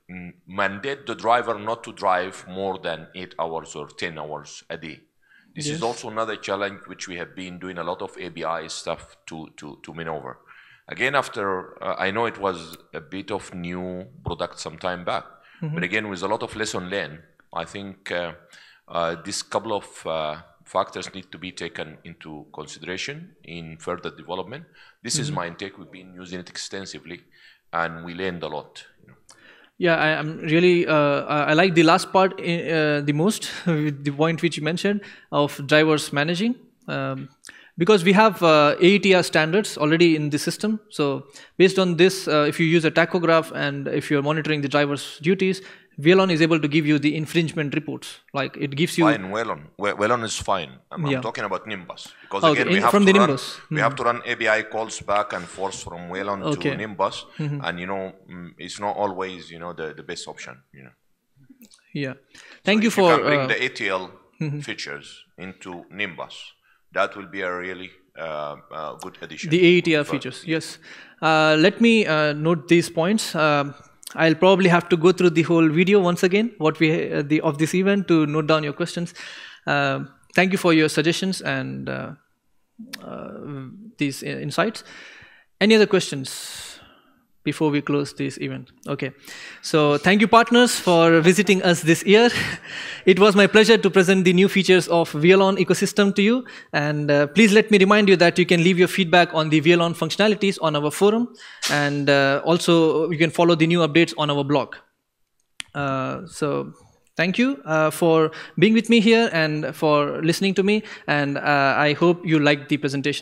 mandate the driver not to drive more than eight hours or ten hours a day. This is also another challenge which we have been doing a lot of API stuff to to to maneuver. Again, after uh, I know it was a bit of new product some time back, but again with a lot of lesson learned, I think uh, uh, this couple of uh, factors need to be taken into consideration in further development. This is my intake. We've been using it extensively, and we learned a lot. you know. Yeah, I, I'm really. Uh, I I like the last part uh, the most, the point which you mentioned of drivers managing, um, because we have uh, AETR standards already in the system. So based on this, uh, if you use a tachograph and if you're monitoring the driver's duties, Wialon is able to give you the infringement reports. Like it gives you. Fine. We- Wialon is fine. I'm, I'm talking about Nimbus because Okay, again we have from to the run, Nimbus. we have to run API calls back and forth from Wialon Okay. to Nimbus, Mhm. and you know mm, it's not always you know the, the best option. You know, Yeah. Thank you for. you bring uh, the ATL Mhm. features into Nimbus, that will be a really uh, uh, good addition. The AETR features, yes. Uh, let me uh, note these points. Um, I'll probably have to go through the whole video once again, what we uh, the of this event to note down your questions. Um thank you for your suggestions and uh, uh, these uh, insights. Any other questions before we close this event? Okay. So thank you, partners, for visiting us this year. It was my pleasure to present the new features of Wialon ecosystem to you. And uh, please let me remind you that you can leave your feedback on the Wialon functionalities on our forum. And uh, also, you can follow the new updates on our blog. Uh, so thank you uh, for being with me here and for listening to me. And uh, I hope you liked the presentation.